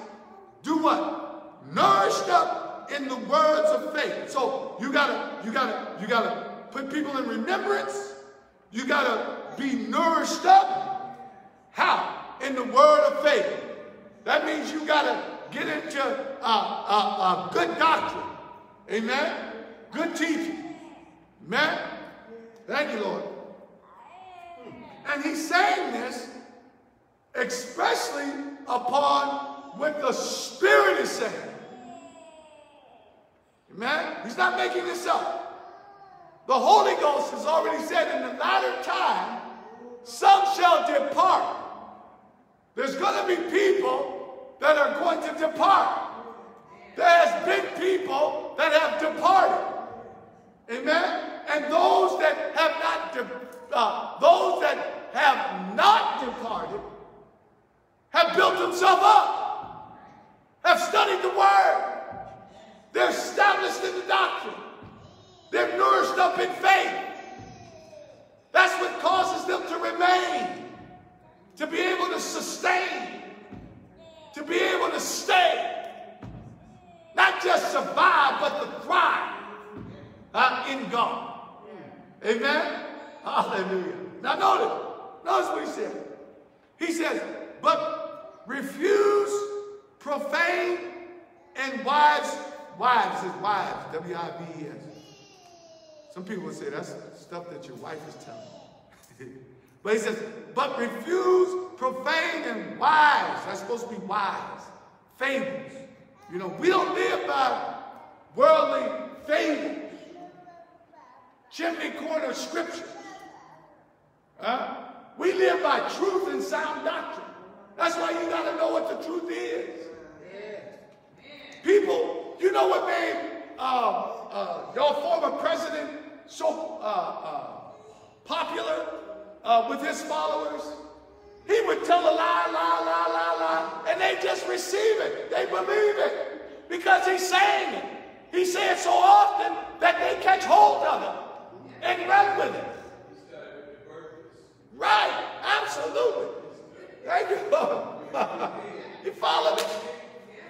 Do what? Nourished up in the words of faith. So you gotta, you gotta, you gotta put people in remembrance. You gotta be nourished up. How? In the word of faith. That means you gotta get into a, a, a good doctrine. Amen. Good teaching. Amen. Thank you, Lord. And he's saying this especially upon what the Spirit is saying. Amen? He's not making this up. The Holy Ghost has already said in the latter time, some shall depart. There's going to be people that are going to depart. There has been people that have departed. Amen? And those that have not, uh, those that have not departed have built themselves up, have studied the Word. They're established in the doctrine. They're nourished up in faith. That's what causes them to remain, to be able to sustain, to be able to stay. Not just survive, but to thrive uh, in God. Amen? Hallelujah. Now notice, notice what he said. He says, but refuse profane and wives, wives is wives, W-I-V-E-S. Some people would say that's stuff that your wife is telling you. but he says, but refuse profane and wise. That's supposed to be wise. Fables. You know, we don't live by worldly fables. Chimney corner scripture. Huh? We live by truth and sound doctrine. That's why you got to know what the truth is. People, you know what made uh, uh, your former president so uh, uh popular uh, with his followers? He would tell a lie, lie, lie, lie, lie, and they just receive it. They believe it because he's saying it. He says it so often that they catch hold of it and run with it. Right, absolutely. Thank you, Lord. you follow me?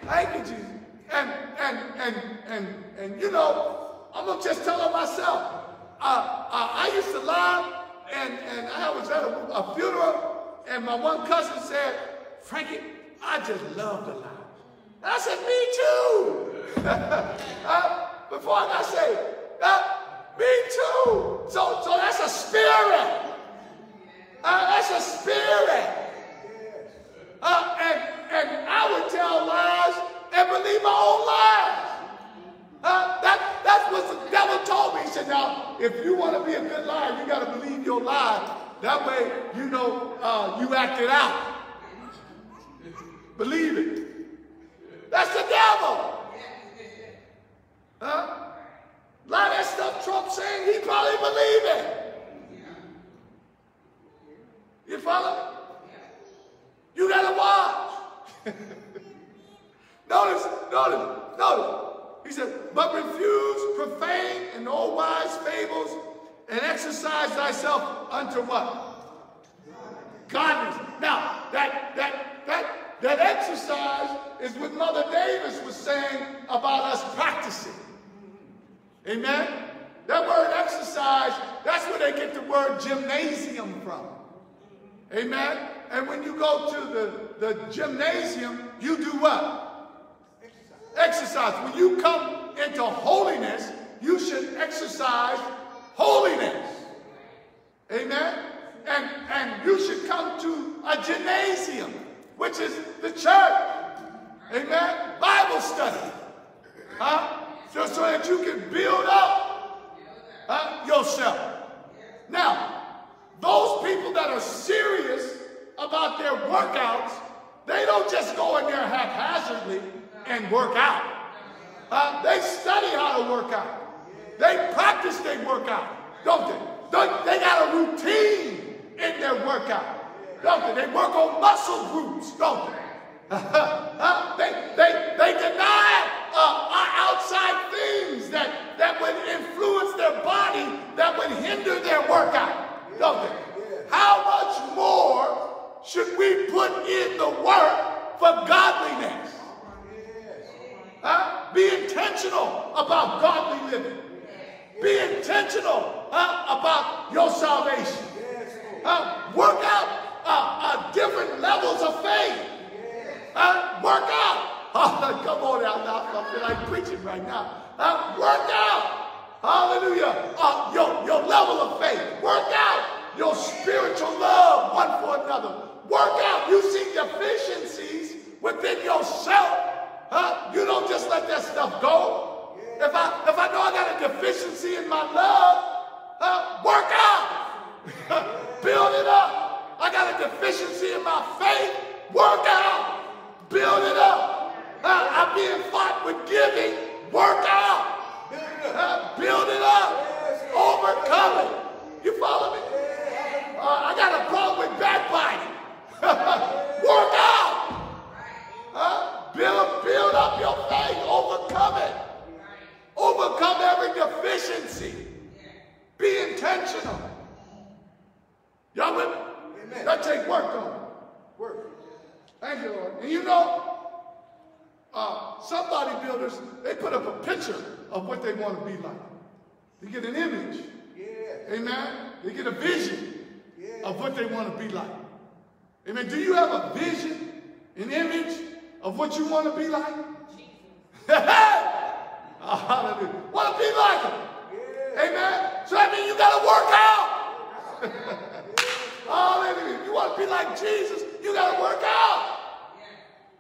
Thank you, Jesus. And and and and and you know, I'm gonna just tell myself. Uh, uh, I used to lie, and and I was at a, a funeral, and my one cousin said, "Frankie, I just love to lie." And I said, "Me too." uh, before I got saved, uh, me too. So so that's a spirit. Uh, that's a spirit. Uh, and, and I would tell lies and believe my own lies. Uh, that, that's what the devil told me. He said, now, if you want to be a good liar, you got to believe your lie. That way, you know, uh, you act it out. Believe it. That's the devil. Huh? A lot of that stuff Trump saying, he probably believe it. You follow? You gotta watch. notice, notice, notice. He said, but refuse profane and all wise fables, and exercise thyself unto what? Godliness. Now, that that that that exercise is what Mother Davis was saying about us practicing. Amen? That word exercise, that's where they get the word gymnasium from. Amen? And when you go to the, the gymnasium, you do what? Exercise. When you come into holiness, you should exercise holiness. Amen? And, and you should come to a gymnasium, which is the church. Amen? Bible study. Huh? Just so that you can build up yourself. Now, those people that are serious about their workouts, they don't just go and work out. Uh, they study how to work out. They practice their workout, don't they? Don't, they got a routine in their workout, don't they? They work on muscle groups, don't they? uh, they, they, they deny uh, outside things that, that would influence their body, that would hinder their workout don't they? How much more should we put in the work for godliness? Huh? Be intentional about godly living. Be intentional about your salvation. Uh, work out uh, uh, different levels of faith. Uh, work out. Oh, come on out now. I feel like preaching right now. Uh, work out. Hallelujah. Uh, your, your level of faith. Work out your spiritual love one for another. Work out. You see deficiencies within yourself. Huh? You don't just let that stuff go. If I if I know I got a deficiency in my love, uh, work out. Build it up. I got a deficiency in my faith. Work out. Build it up. Uh, I'm being fought with giving. Work out. Uh, build it up. Overcome it. You follow me? Uh, I got a problem with backbiting. Work out. Build, build up your faith. Overcome it. Overcome every deficiency. Be intentional. Y'all with me? Amen. That take work on. Work. Thank you, Lord. And you know, uh, some bodybuilders, they put up a picture of what they want to be like. They get an image. Yeah. Amen. They get a vision Yeah. of what they want to be like. Amen. Do you have a vision, an image of what you want to be like? Oh, hallelujah. Want to be like him. Amen. So that means you got to work out. Oh, hallelujah. You want to be like Jesus, you got to work out.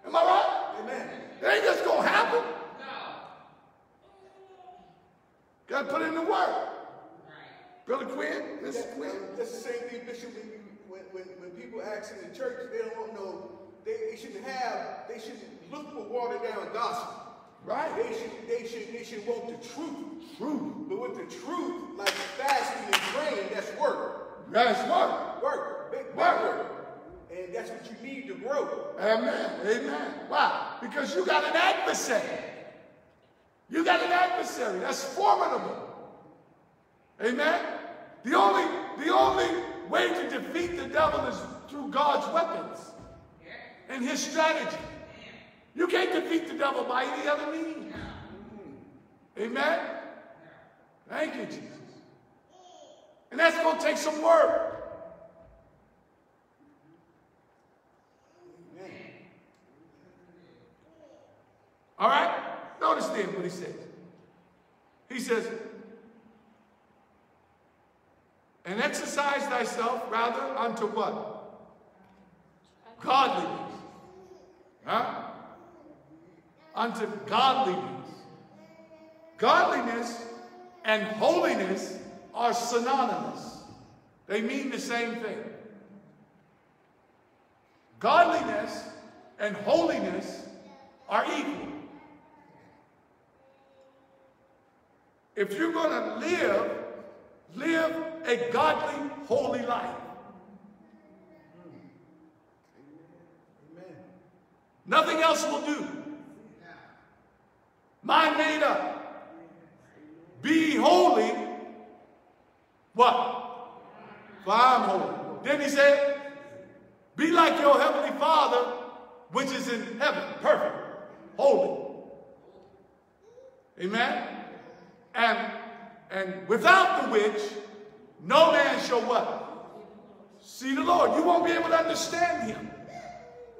Am I right? Amen. It ain't just going to happen. No. Got to put in the work. Brother Quinn, is Quinn. That's the same thing, Bishop, when, when, when, when people ask in the church, they don't know, they, they shouldn't have, they shouldn't look for watered down gospel. Right. They should, they should, they should want the truth. Truth. But with the truth, like fasting and praying, that's work. That's work. Work. Big, Work. work. And that's what you need to grow. Amen. Amen. Why? Because you got an adversary. You got an adversary. That's formidable. Amen. The only the only way to defeat the devil is through God's weapons and his strategy. You can't defeat the devil by any other means. Amen. Thank you, Jesus. And that's going to take some work. All right? Notice then what he says. He says, and exercise thyself rather unto what? Godliness. Huh? Unto godliness. Godliness and holiness are synonymous. They mean the same thing. Godliness and holiness are equal. If you're going to live, live a godly, holy life. Amen. Nothing else will do. Mind made up. Be holy. What? For I'm holy. Then he said, Be like your heavenly Father, which is in heaven. Perfect. Holy. Amen. And and without the which, no man shall what? See the Lord. You won't be able to understand him.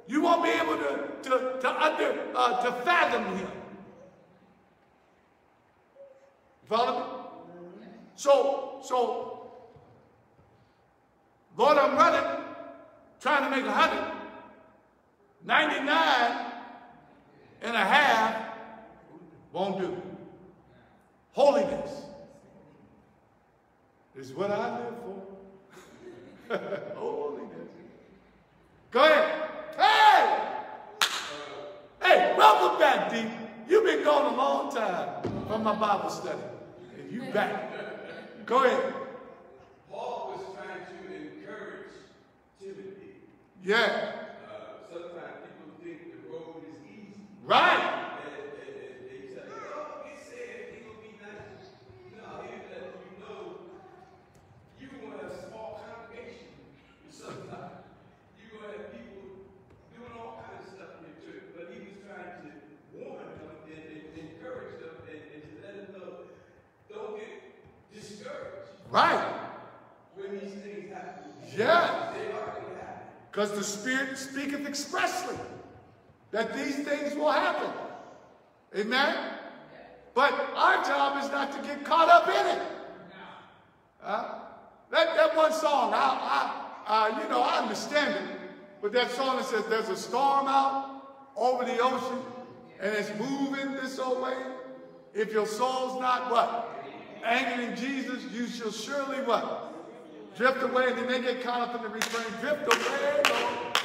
You won't be able to, to, to under uh, to fathom him. Follow me? So, so, Lord, I'm running, trying to make a hundred. 99 and a half won't do. Holiness is what I live for. Holiness. Go ahead. Hey! Welcome back, D. You've been gone a long time from my Bible study. And you back. Go ahead. Paul was trying to encourage Timothy. Yeah. Uh, sometimes people think the road is easy. Right. And, and, and they say, oh, get saved, he will be nice. No, he's letting you know you going to have a small congregation sometimes. You're going to have people doing all kinds of stuff in your church. But he was trying to warn them and, and encourage them and, and to let them Right. when these things happen. Yeah. They are going to happen. Because the Spirit speaketh expressly that these things will happen. Amen? But our job is not to get caught up in it. Huh? That, that one song, I, I, uh, you know, I understand it. But that song that says there's a storm out over the ocean and it's moving this old way. If your soul's not what? Anchored in Jesus, you shall surely what? Drift away, and then they get caught up in the refrain. Drift away, Lord.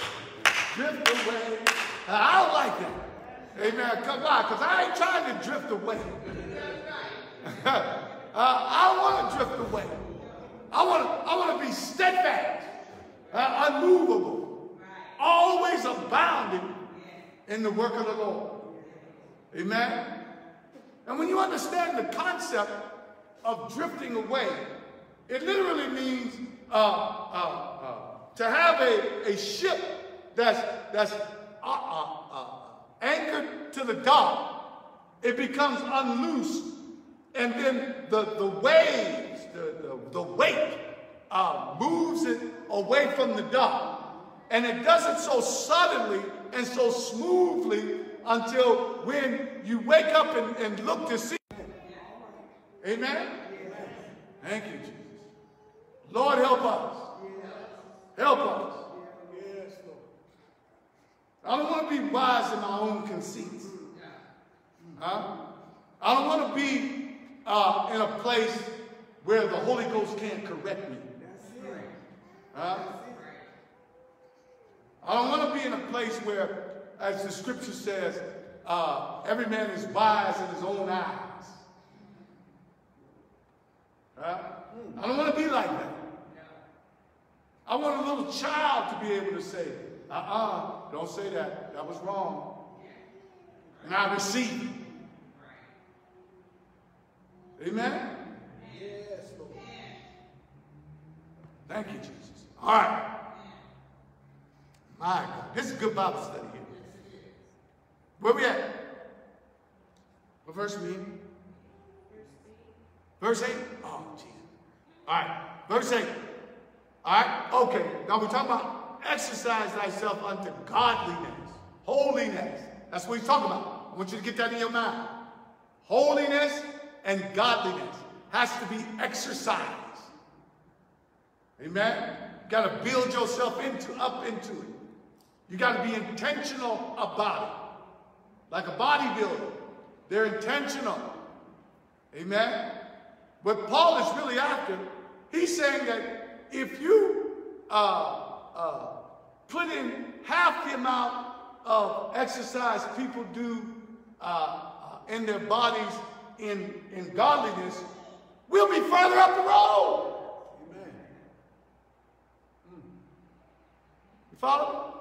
Drift away. And I don't like that. Amen. Come on, because I ain't trying to drift away. uh, I want to drift away. I want to I want to be steadfast, uh, unmovable, always abounding in the work of the Lord. Amen. And when you understand the concept of drifting away, it literally means uh, uh, uh, to have a, a ship that's, that's uh, uh, uh, anchored to the dock. It becomes unloosed, and then the, the waves, the, the, the weight moves it away from the dock. And it does it so suddenly and so smoothly until when you wake up and, and look to see. Amen? Thank you, Jesus. Lord, help us. Help us. I don't want to be wise in my own conceits. Huh? I don't want to be uh, in a place where the Holy Ghost can't correct me. Huh? I don't want to be in a place where, as the scripture says, uh, every man is wise in his own eyes. Huh? I don't want to be like that. I want a little child to be able to say, uh-uh, don't say that. That was wrong. And I receive. Amen? Yes, Lord. Thank you, Jesus. All right. My God. This is a good Bible study here. Where we at? What verse we in? Verse 8? Oh, Jesus. All right. Verse 8. All right? Okay. Now we're talking about exercise thyself unto godliness, holiness. That's what he's talking about. I want you to get that in your mind. Holiness and godliness has to be exercised. Amen? You got to build yourself into up into it. You got to be intentional about it. Like a bodybuilder, they're intentional. Amen? What Paul is really after, he's saying that if you uh, uh, put in half the amount of exercise people do uh, uh, in their bodies in, in godliness, we'll be further up the road. Amen. You follow?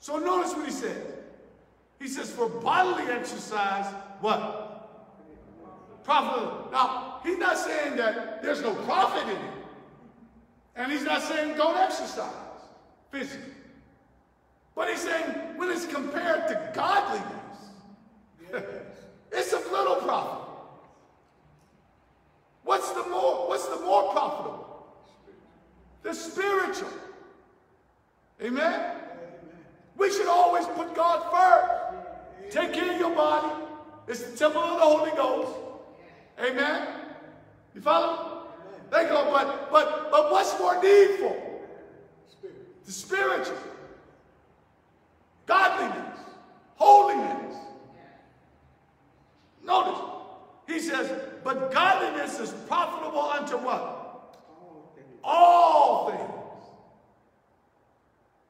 So notice what he says. He says, for bodily exercise, what? Profit. Now, he's not saying that there's no profit in it. And he's not saying don't exercise physically. But he's saying when it's compared to godliness, Yes. it's of little profit. What's the more, what's the more profitable? The spiritual. Amen? We should always put God first. Take care of your body. It's the temple of the Holy Ghost. Amen? You follow? They go, but but but what's more needful? The spiritual. Godliness. Holiness. Notice, he says, but godliness is profitable unto what? All things.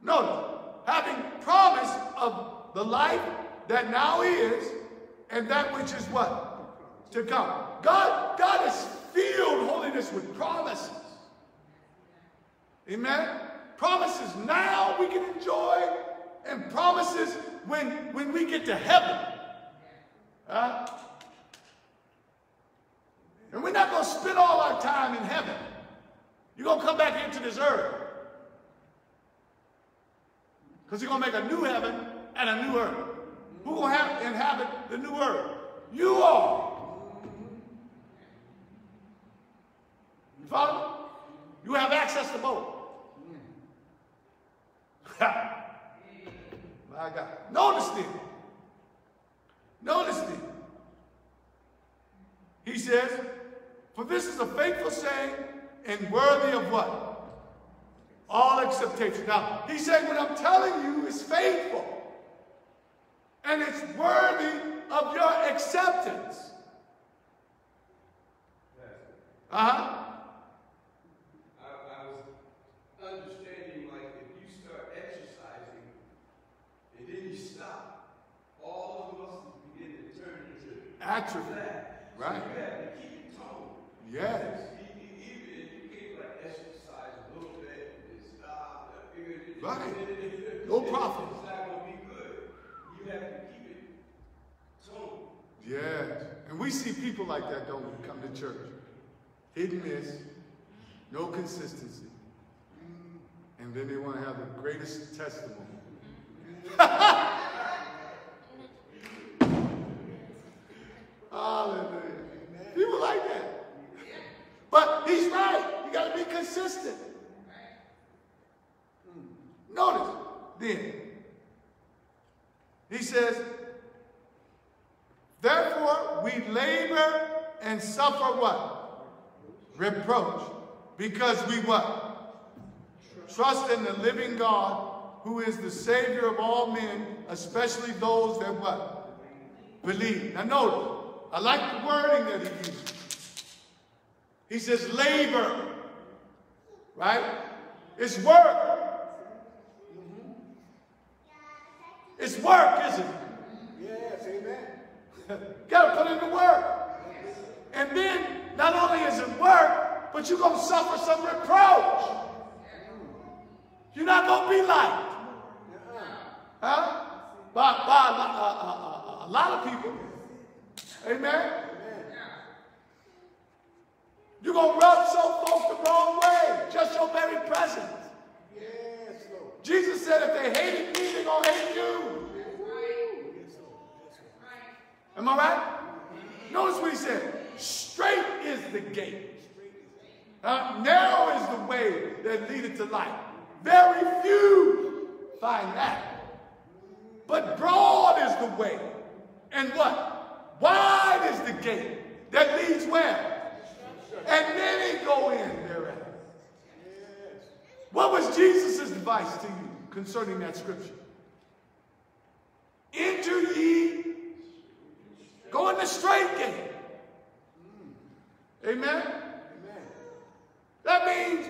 Notice, having promise of the life that now is, and that which is what? To come. God, God has filled holiness with promises. Amen? Promises now we can enjoy, and promises when, when we get to heaven. And we're not going to spend all our time in heaven. You're going to come back into this earth. Because you're going to make a new heaven and a new earth. Who will have, inhabit the new earth? You are. You follow? You have access to both. My God. Notice this. Notice this. He says, For this is a faithful saying and worthy of what? All acceptation. Now, he's saying what I'm telling you is faithful. And it's worthy of your acceptance. Uh-huh. I, I was understanding like if you start exercising and then you stop, all the muscles begin to turn into Atrophy. fat. Right. So you have to keep it toned. Yes. E- e- Even if you can't like exercise a little bit and then stop, uh, it- it- Right. it- it- it- No it- profit. It's not gonna be good. You have to keep it toned. Yes. And we see people like that, don't we, come to church. Hit and miss, no consistency. And then they want to have the greatest testimony. Hallelujah. People like that. But he's right. You got to be consistent. Notice, then, he says, Therefore, we labor and suffer what? Reproach. Because we what? Trust in the living God who is the Savior of all men, especially those that what? Believe. Now notice, I like the wording that he uses. He says labor. Right? It's work. It's work, isn't it? Yes, amen. Got to put in the work. And then, not only is it work, but you're going to suffer some reproach. You're not going to be liked. Huh? By, by a, a- a- a lot of people. Amen? You're going to rub some folks the wrong way. Just your very presence. Yes, Lord. Jesus said if they hated me, they're going to hate you. Am I right? Notice what he said. Straight is the gate. Uh, narrow is the way that leadeth to life. Very few find that. But broad is the way. And what? Wide is the gate that leads where? And many go in thereat. What was Jesus' advice to you concerning that scripture? Enter ye, go in the straight gate. Amen? Amen. That means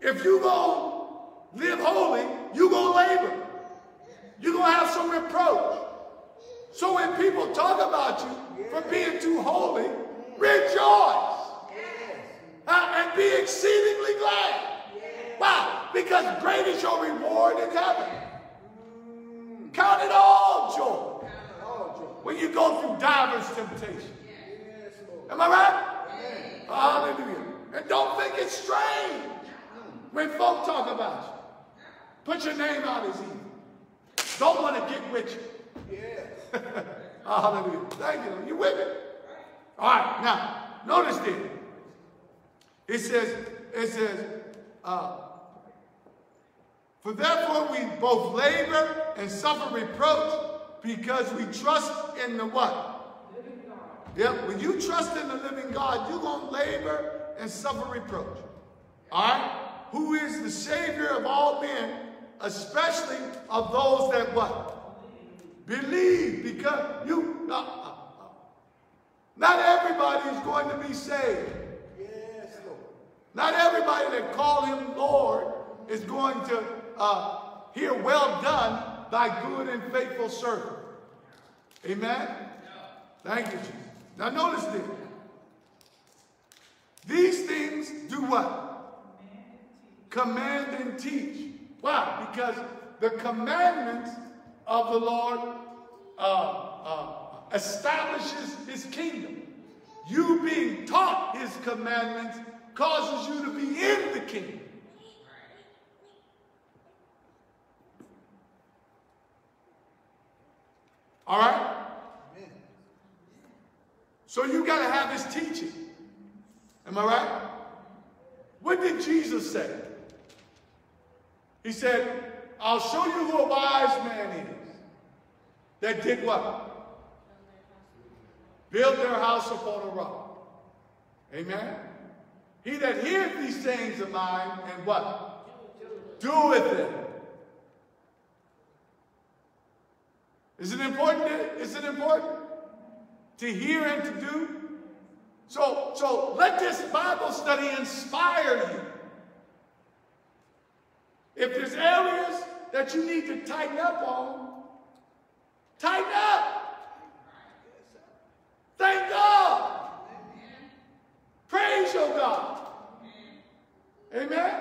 if you go live holy, you going to labor. You're going to have some reproach. So when people talk about you for being too holy, rejoice. Uh, and be exceedingly glad. Why? Because great is your reward in heaven. Count it all joy when you go through divers temptation. Am I right? Hallelujah. And don't think it's strange when folk talk about you. Put your name out as evil. Don't want to get with you. Hallelujah. Thank you. You with me? All right. Now, notice this. It says, it says, uh, for therefore we both labor and suffer reproach because we trust in the what? Yeah, when you trust in the living God, you're going to labor and suffer reproach. All right? Who is the Savior of all men, especially of those that what? Believe. Because you, uh, uh, uh, not everybody is going to be saved. Yes, Lord. Not everybody that call him Lord is going to uh, hear, well done, thy good and faithful servant. Amen? Thank you, Jesus. Now notice this. These things do what? Command and teach. Why? Because the commandments of the Lord uh, uh, establishes his kingdom. You being taught his commandments causes you to be in the kingdom. All right? So you got to have his teaching. Am I right? What did Jesus say? He said, I'll show you who a wise man is. That did what? Build their house upon a rock. Amen? He that heareth these sayings of mine and what? Doeth them. Is it important? Is it important to hear and to do? So, so let this Bible study inspire you. If there's areas that you need to tighten up on, tighten up. Thank God. Praise your God. Amen.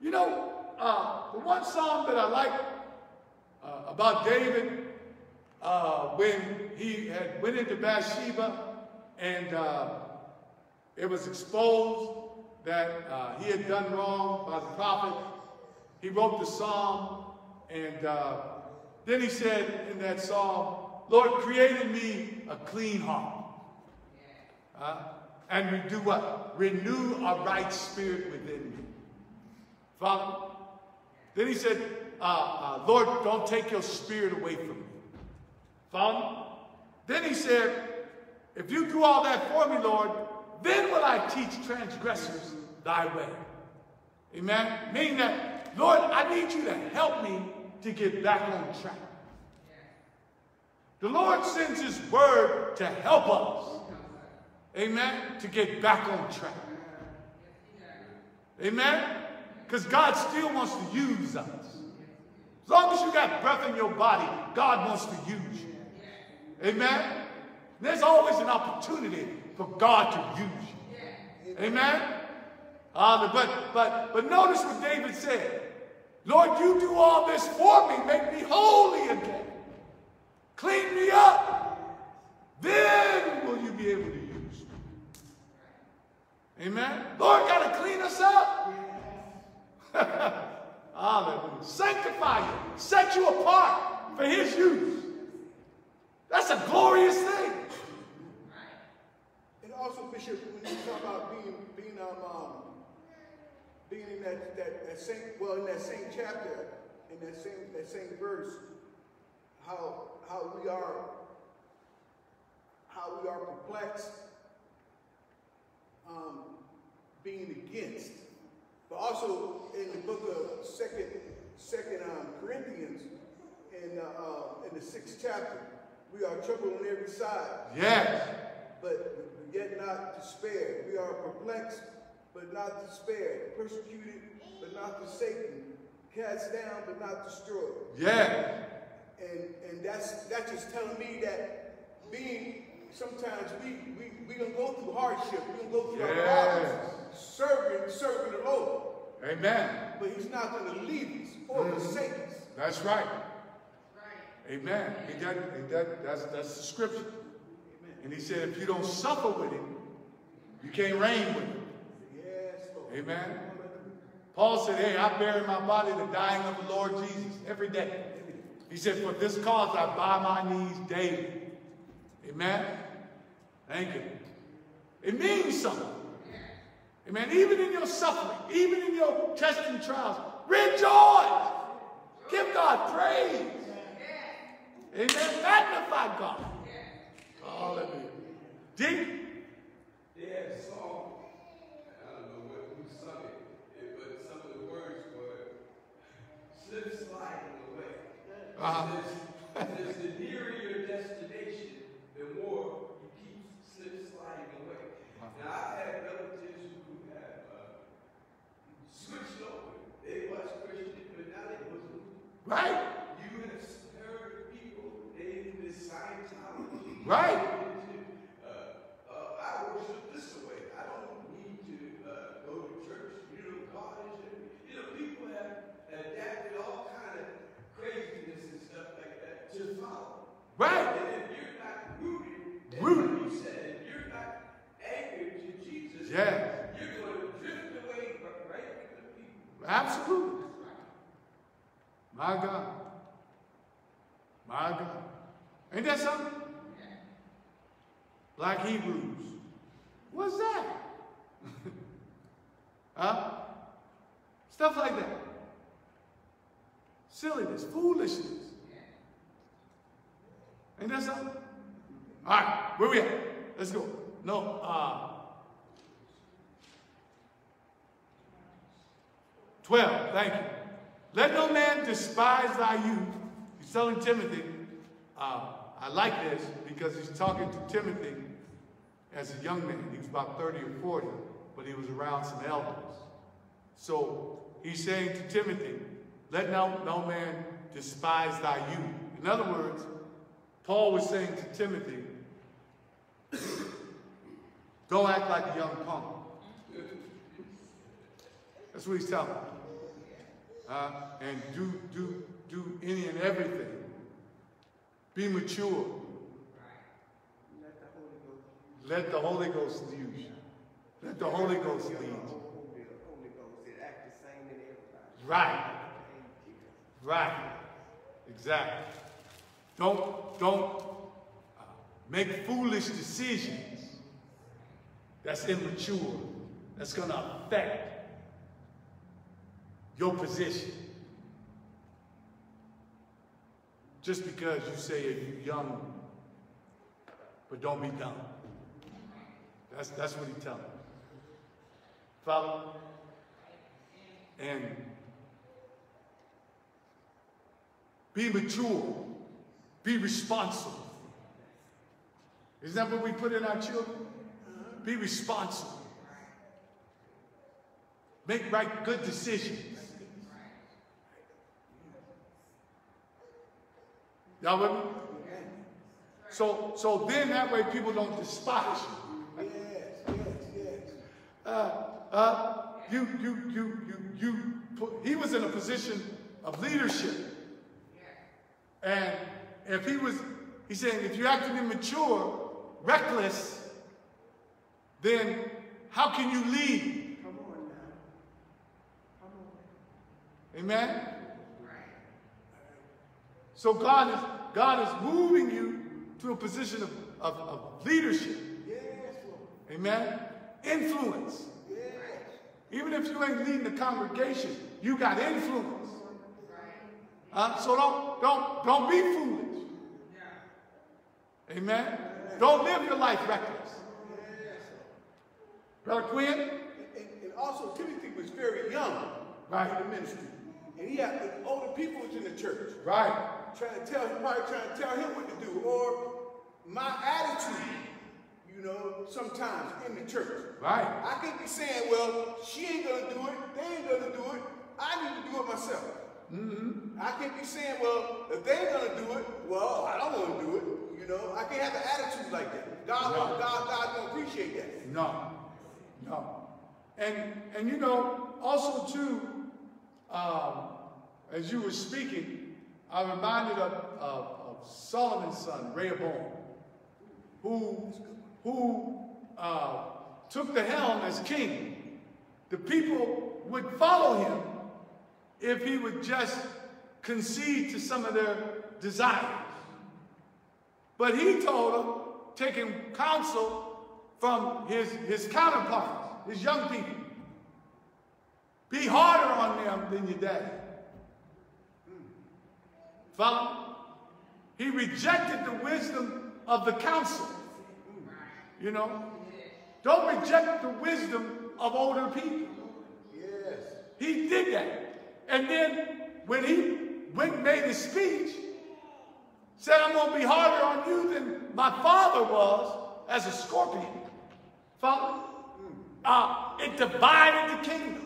You know, uh, the one psalm that I like uh, about David uh, when he had went into Bathsheba and uh, it was exposed that uh, he had done wrong by the prophet. He wrote the psalm and uh, then he said in that psalm, Lord, create in me a clean heart. Uh, and we do what? Renew a right spirit within me. Father, then he said, uh, Lord, don't take your spirit away from me. Then he said, if you do all that for me, Lord, then will I teach transgressors thy way. Amen? Meaning that, Lord, I need you to help me to get back on track. The Lord sends his word to help us. Amen? To get back on track. Amen? Because God still wants to use us. As long as you got breath in your body, God wants to use you. Amen? There's always an opportunity for God to use you. Amen? Uh, but, but, but notice what David said. Lord, you do all this for me. Make me holy again. Clean me up. Then will you be able to use me. Amen? Lord, got to clean us up. Hallelujah. Sanctify you. Set you apart for his use. That's a glorious thing. And also, Bishop, when you talk about being being um, um being in that, that, that same well in that same chapter, in that same that same verse, how how we are how we are perplexed, um, being against. But also in the book of Second Second um, Corinthians, in uh, uh, in the sixth chapter, we are troubled on every side. Yes. But yet not despair. We are perplexed, but not despair. Persecuted, but not forsaken. Cast down, but not destroyed. Yes. And and that's that's just telling me that being sometimes we we we gonna go through hardship. We gonna go through our Yes. problems, serving serving the Lord. Amen. But He's not gonna leave us or mm. forsake us. That's right. Amen. He does, he that's, that's the scripture. And he said, if you don't suffer with him, you can't reign with him. Amen. Paul said, hey, I bury my body the dying of the Lord Jesus every day. He said, for this cause I bow my knees daily. Amen. Thank you. It means something. Amen. Even in your suffering, even in your testing trials, rejoice. Give God praise. Amen. Magnify God. Hallelujah. Deep. They had a song, I don't know what, who sung it, but some of the words were slip sliding away. It says, the nearer your destination, the more you keep slip sliding away. Now, I've had relatives who have uh, switched over. They was Christian, but now they Muslim. Right. You have heard people, they in this Scientology. Right. Uh, uh, I worship this way. I don't need to uh, go to church. You know, God is in me. You know, people have adapted all kind of craziness and stuff like that to follow. Right. And if you're not rooted, as Rooted. you said, if you're not anchored to Jesus, Yes. you're going to drift away right right with the people. Absolutely. My God. My God. Ain't that something? Black Hebrews. What's that? Huh? Stuff like that. Silliness, foolishness. Ain't that something? All right, where we at? Let's go. No, uh, 12, thank you. Let no man despise thy youth. He's telling Timothy, uh, I like this because he's talking to Timothy as a young man. He was about 30 or 40, but he was around some elders. So he's saying to Timothy, let no, no man despise thy youth. In other words, Paul was saying to Timothy, don't act like a young punk. That's what he's telling him. Uh, and do, do, do any and everything. Be mature. Let the Holy Ghost. Use you. Let the Holy Ghost lead you. Right. Right. Exactly. Don't don't uh, make foolish decisions. That's immature. That's going to affect your position. Just because you say you're young, but don't be dumb. That's that's what he's telling. me. Follow? And be mature. Be responsible. Isn't that what we put in our children? Be responsible. Make right, good decisions. Y'all with me? So, so then that way people don't despise you. Yes, yes, yes. Uh, uh, you, you, you, you, you put, he was in a position of leadership. And if he was, he's saying, if you're acting immature, reckless, then how can you lead? Come on now. Come on. Amen? So God is, God is moving you to a position of, of, of leadership. Yes, Amen? Influence. Yes. Even if you ain't leading the congregation, you got influence. Uh, so don't don't don't be foolish. Amen. Don't live your life reckless. Brother Quinn, And, and also, Timothy was very young Right. in the ministry. And he had the older people was in the church right? trying to tell him, probably trying to tell him what to do. Or my attitude, you know, sometimes in the church. Right. I can't be saying, well, she ain't gonna do it, they ain't gonna do it. I need to do it myself. Mm-hmm. I can't be saying, well, if they're gonna do it, well, I don't wanna do it. You know, I can't have an attitude like that. God, No. God, God don't appreciate that. No, no. And and you know, also too, um, as you were speaking, I'm reminded of, of, of Solomon's son, Rehoboam, who who uh, took the helm as king. The people would follow him if he would just concede to some of their desires. But he told them, taking counsel from his, his counterparts, his young people, be harder on them than your daddy. Follow? He rejected the wisdom of the council. You know? Don't reject the wisdom of older people. Yes. He did that. And then when he went and made his speech, said, I'm going to be harder on you than my father was as a scorpion. Father, uh, it divided the kingdom.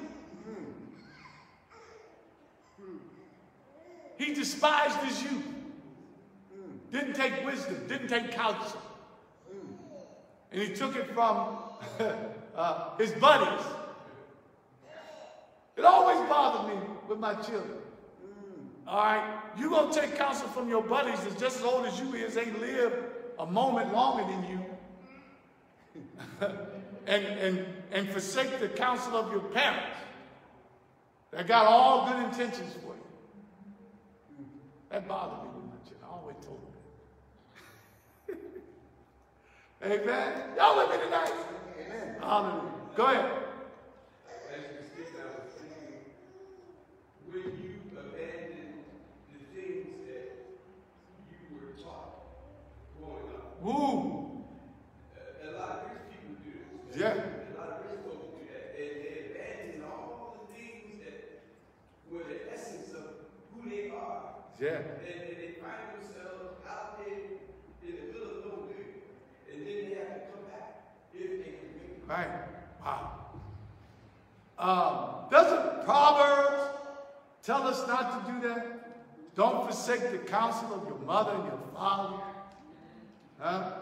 He despised his youth. Didn't take wisdom, didn't take counsel. And he took it from uh, his buddies. It always bothered me with my children. All right, you gonna take counsel from your buddies that's just as old as you is, They live a moment longer than you, and and and forsake the counsel of your parents that got all good intentions for you. That bothered me when my. I always told him that. Amen. Y'all with me tonight? Amen. Hallelujah. Go ahead. When you the things that you were taught growing up. Ooh. A, a lot of these people do this. Yeah. And, and they find themselves out there in the middle of nowhere, and then they have to come back if they can make it. Right? Wow. Um, doesn't Proverbs tell us not to do that? Don't forsake the counsel of your mother and your father. Huh?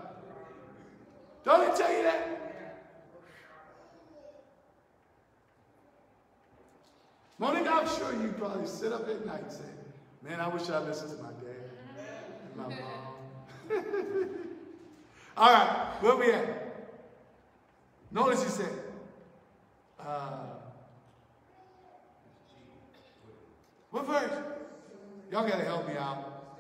Don't it tell you that? Monique, I'm sure you probably sit up at night saying, Man, I wish I listened to my dad and my mom. All right, where we at? Notice he said, uh, what verse? Y'all gotta help me out.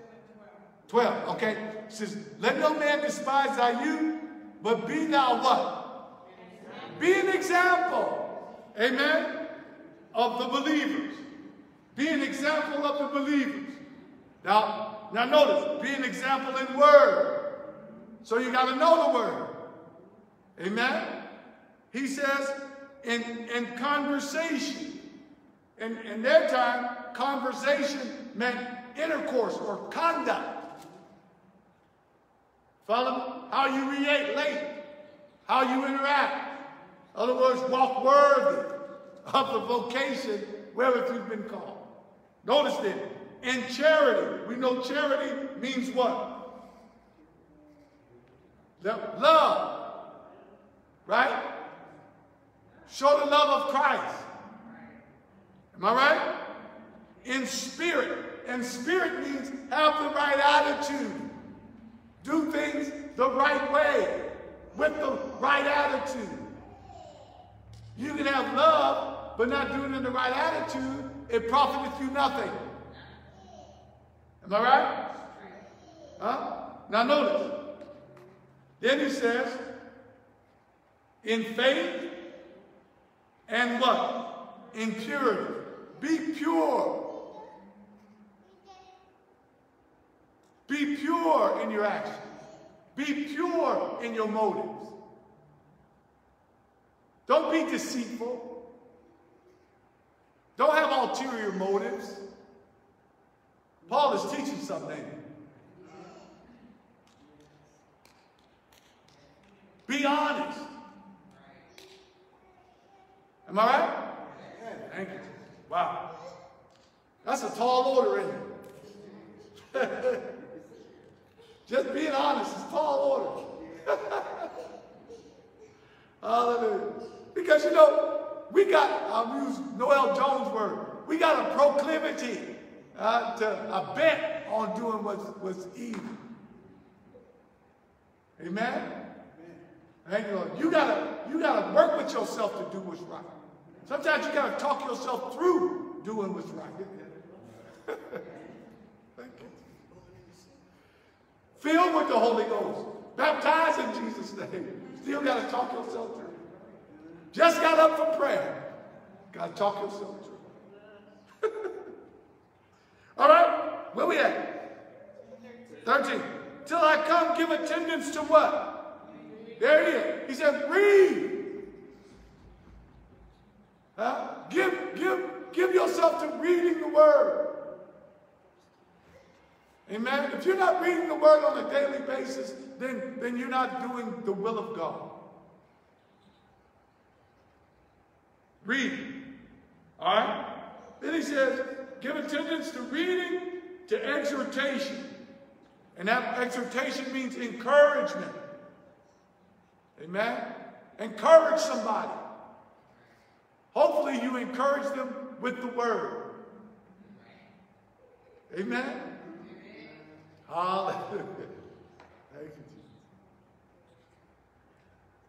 12, okay? It says, let no man despise thy youth, but be thou what? Be an example, amen, of the believers. Be an example of the believers. Now, now notice, be an example in word. So you got to know the word. Amen? He says, in, in conversation. In, in their time, conversation meant intercourse or conduct. Follow? How you relate, how you interact. In other words, walk worthy of the vocation wherever you've been called. Notice then, in charity, we know charity means what? Love. Right? Show the love of Christ. Am I right? In spirit. And spirit means have the right attitude. Do things the right way with the right attitude. You can have love, but not doing it in the right attitude, it profiteth you nothing. Am I right? Huh? Now notice. Then he says, in faith and what? In purity. Be pure. Be pure in your actions. Be pure in your motives. Don't be deceitful. Don't have ulterior motives. Paul is teaching something. Be honest. Am I right? Thank you. Wow. That's a tall order, isn't it? Just being honest is tall order. Hallelujah. Because you know, we got, I'll use Noel Jones' word, we got a proclivity uh, to a bent on doing what's, what's evil. Amen? Thank you, Lord. You gotta, you gotta work with yourself to do what's right. Sometimes you gotta talk yourself through doing what's right. Thank you. Filled with the Holy Ghost. Baptized in Jesus' name. Still gotta talk yourself through. Just got up from prayer. Gotta talk yourself through. All right, where we at? 13. Till I come, give attendance to what? There he is. He said, read. Huh? Give, give, give yourself to reading the word. Amen. If you're not reading the word on a daily basis, then, then you're not doing the will of God. Read. All right? Then he says, give attendance to reading, to exhortation. And that exhortation means encouragement. Amen? Encourage somebody. Hopefully you encourage them with the word. Amen? Hallelujah. Thank you, Jesus.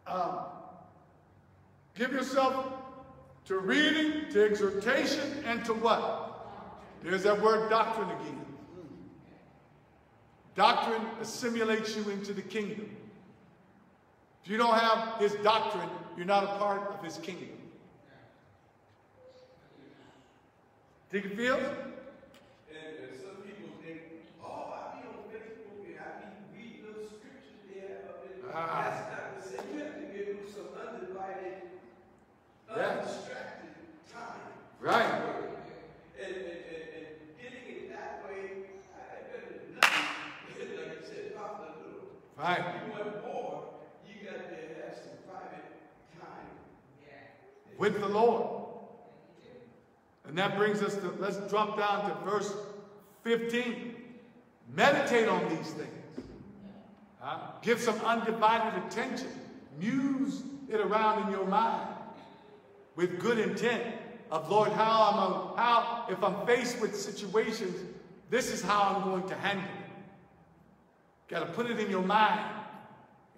Um, give yourself to reading, to exhortation, and to what? There's that word doctrine again. Doctrine assimilates you into the kingdom. If you don't have his doctrine, you're not a part of his kingdom. Take a feel? And, and some people think, oh, I be on Facebook and I be reading those scriptures there. And Ah. That's not the same. You have to give them some undivided, Yeah. undistracted time. Right. And, and, and, and getting it that way, I, I- Right. You want more, you got to have some private time. With the Lord. And that brings us to, let's drop down to verse 15. Meditate on these things. Huh? Give some undivided attention. Muse it around in your mind with good intent of Lord, how I'm a, how if I'm faced with situations, this is how I'm going to handle it. Got to put it in your mind.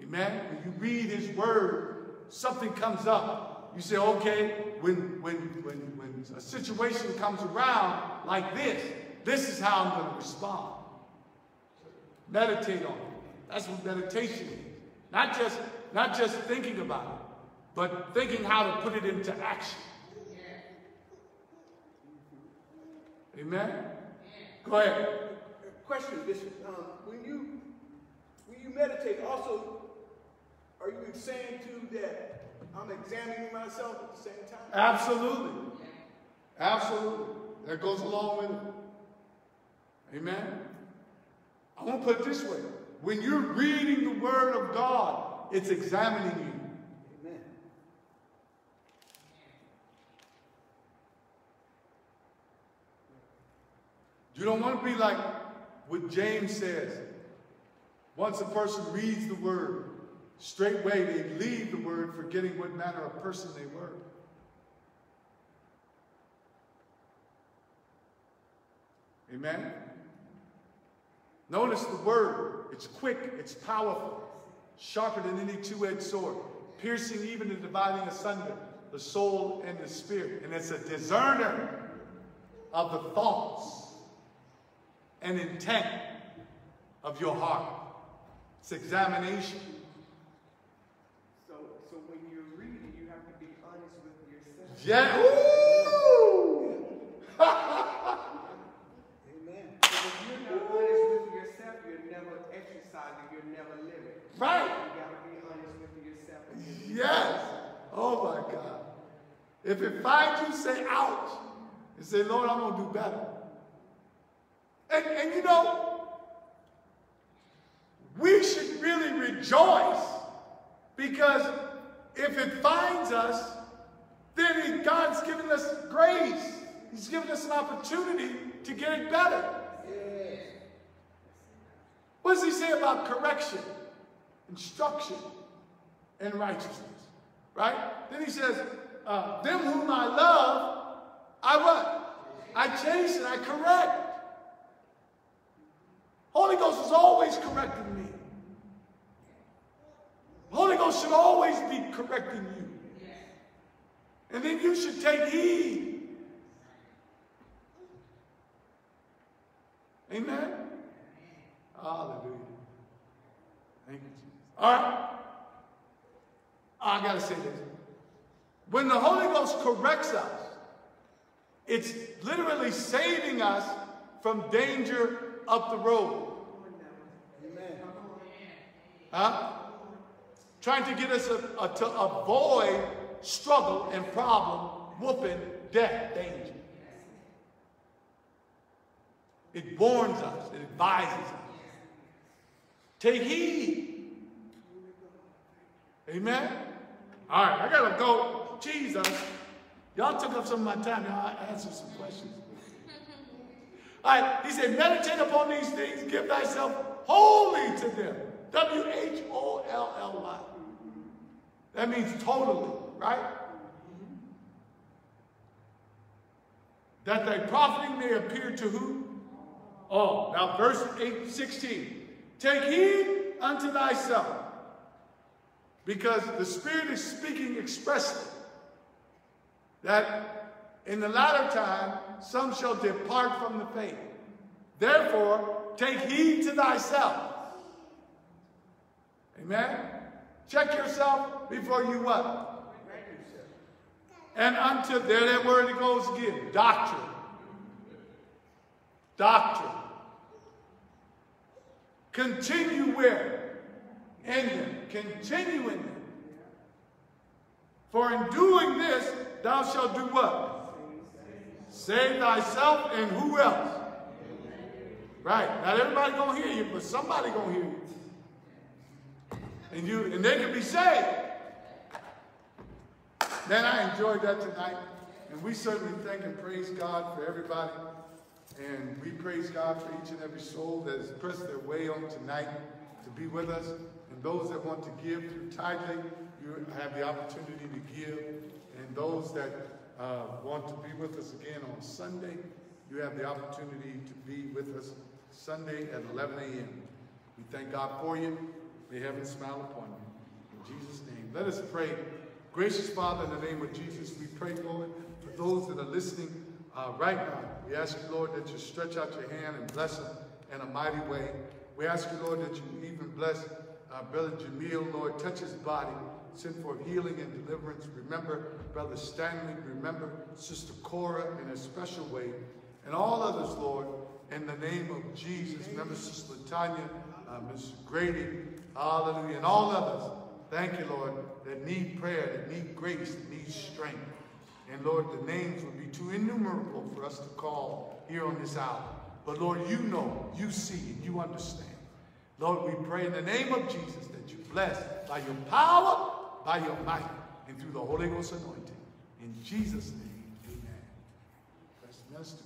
Amen. When you read His Word, something comes up. You say, okay, when when when when a situation comes around like this, this is how I'm going to respond. Meditate on it. That's what meditation is. Not just not just thinking about it, but thinking how to put it into action. Amen? Go ahead. Question, Bishop. Um, when you you meditate, also, are you saying too that I'm examining myself at the same time? Absolutely. Absolutely. That goes along with it. Amen? I want to put it this way. When you're reading the Word of God, it's examining you. Amen. You don't want to be like what James says. Once a person reads the word, straightway they leave the word, forgetting what manner of person they were. Amen? Notice the word. It's quick, it's powerful, sharper than any two edged sword, piercing even and dividing asunder the soul and the spirit. And it's a discerner of the thoughts and intent of your heart. It's examination. So, so when you're reading, you have to be honest with yourself. Yeah. Ooh! Amen. Because if you're not honest with yourself, you're never exercising, you're never living. Right. You gotta be honest with yourself. Yes. Oh my God. If it finds you, say ouch. And say, Lord, I'm going to do better. And, and you know, we should really rejoice because if it finds us, then he- God's given us grace. He's given us an opportunity to get it better. What does he say about correction, instruction, and righteousness? Right? Then he says, uh, them whom I love, I what? I chasten, I correct. Holy Ghost is always correcting me. Holy Ghost should always be correcting you. And then you should take heed. Amen? Hallelujah. Thank you, Jesus. All right. I got to say this. When the Holy Ghost corrects us, it's literally saving us from danger up the road. Huh? Trying to get us a, a- to avoid struggle and problem, whooping, death, danger. It warns us, it advises us. Take heed. Amen? All right, I gotta go. Jesus. Y'all took up some of my time. Y'all answer some questions. All right, he said, meditate upon these things, give thyself wholly to them. W H O L L Y. That means totally, right? That thy profiting may appear to who? Oh, now verse 8, 16. Take heed unto thyself, because the Spirit is speaking expressly that in the latter time some shall depart from the faith. Therefore, take heed to thyself. Amen? Check yourself before you what? And unto, there that word it goes again, doctrine. Doctrine. Continue where? In them. Continue in them. For in doing this, thou shalt do what? Save thyself and who else? Right. Not everybody gonna hear you, but somebody gonna hear you. And you and they can be saved. Man, I enjoyed that tonight. And we certainly thank and praise God for everybody. And we praise God for each and every soul that has pressed their way on tonight to be with us. And those that want to give through tithing, you have the opportunity to give. And those that uh, want to be with us again on Sunday, you have the opportunity to be with us Sunday at 11 a.m. We thank God for you. May heaven smile upon you. In Jesus' name. Let us pray. Gracious Father, in the name of Jesus, we pray, Lord, for those that are listening uh, right now. We ask you, Lord, that you stretch out your hand and bless them in a mighty way. We ask you, Lord, that you even bless uh, Brother Jamil, Lord, touch his body, send for healing and deliverance. Remember Brother Stanley, remember Sister Cora in a special way, and all others, Lord, in the name of Jesus. Remember Sister Tanya, uh, Mr. Grady, hallelujah, and all others. Thank you, Lord, that need prayer, that need grace, that need strength. And Lord, the names would be too innumerable for us to call here on this hour. But Lord, you know, you see, and you understand. Lord, we pray in the name of Jesus that you bless by your power, by your might, and through the Holy Ghost anointing. In Jesus' name, amen. Minister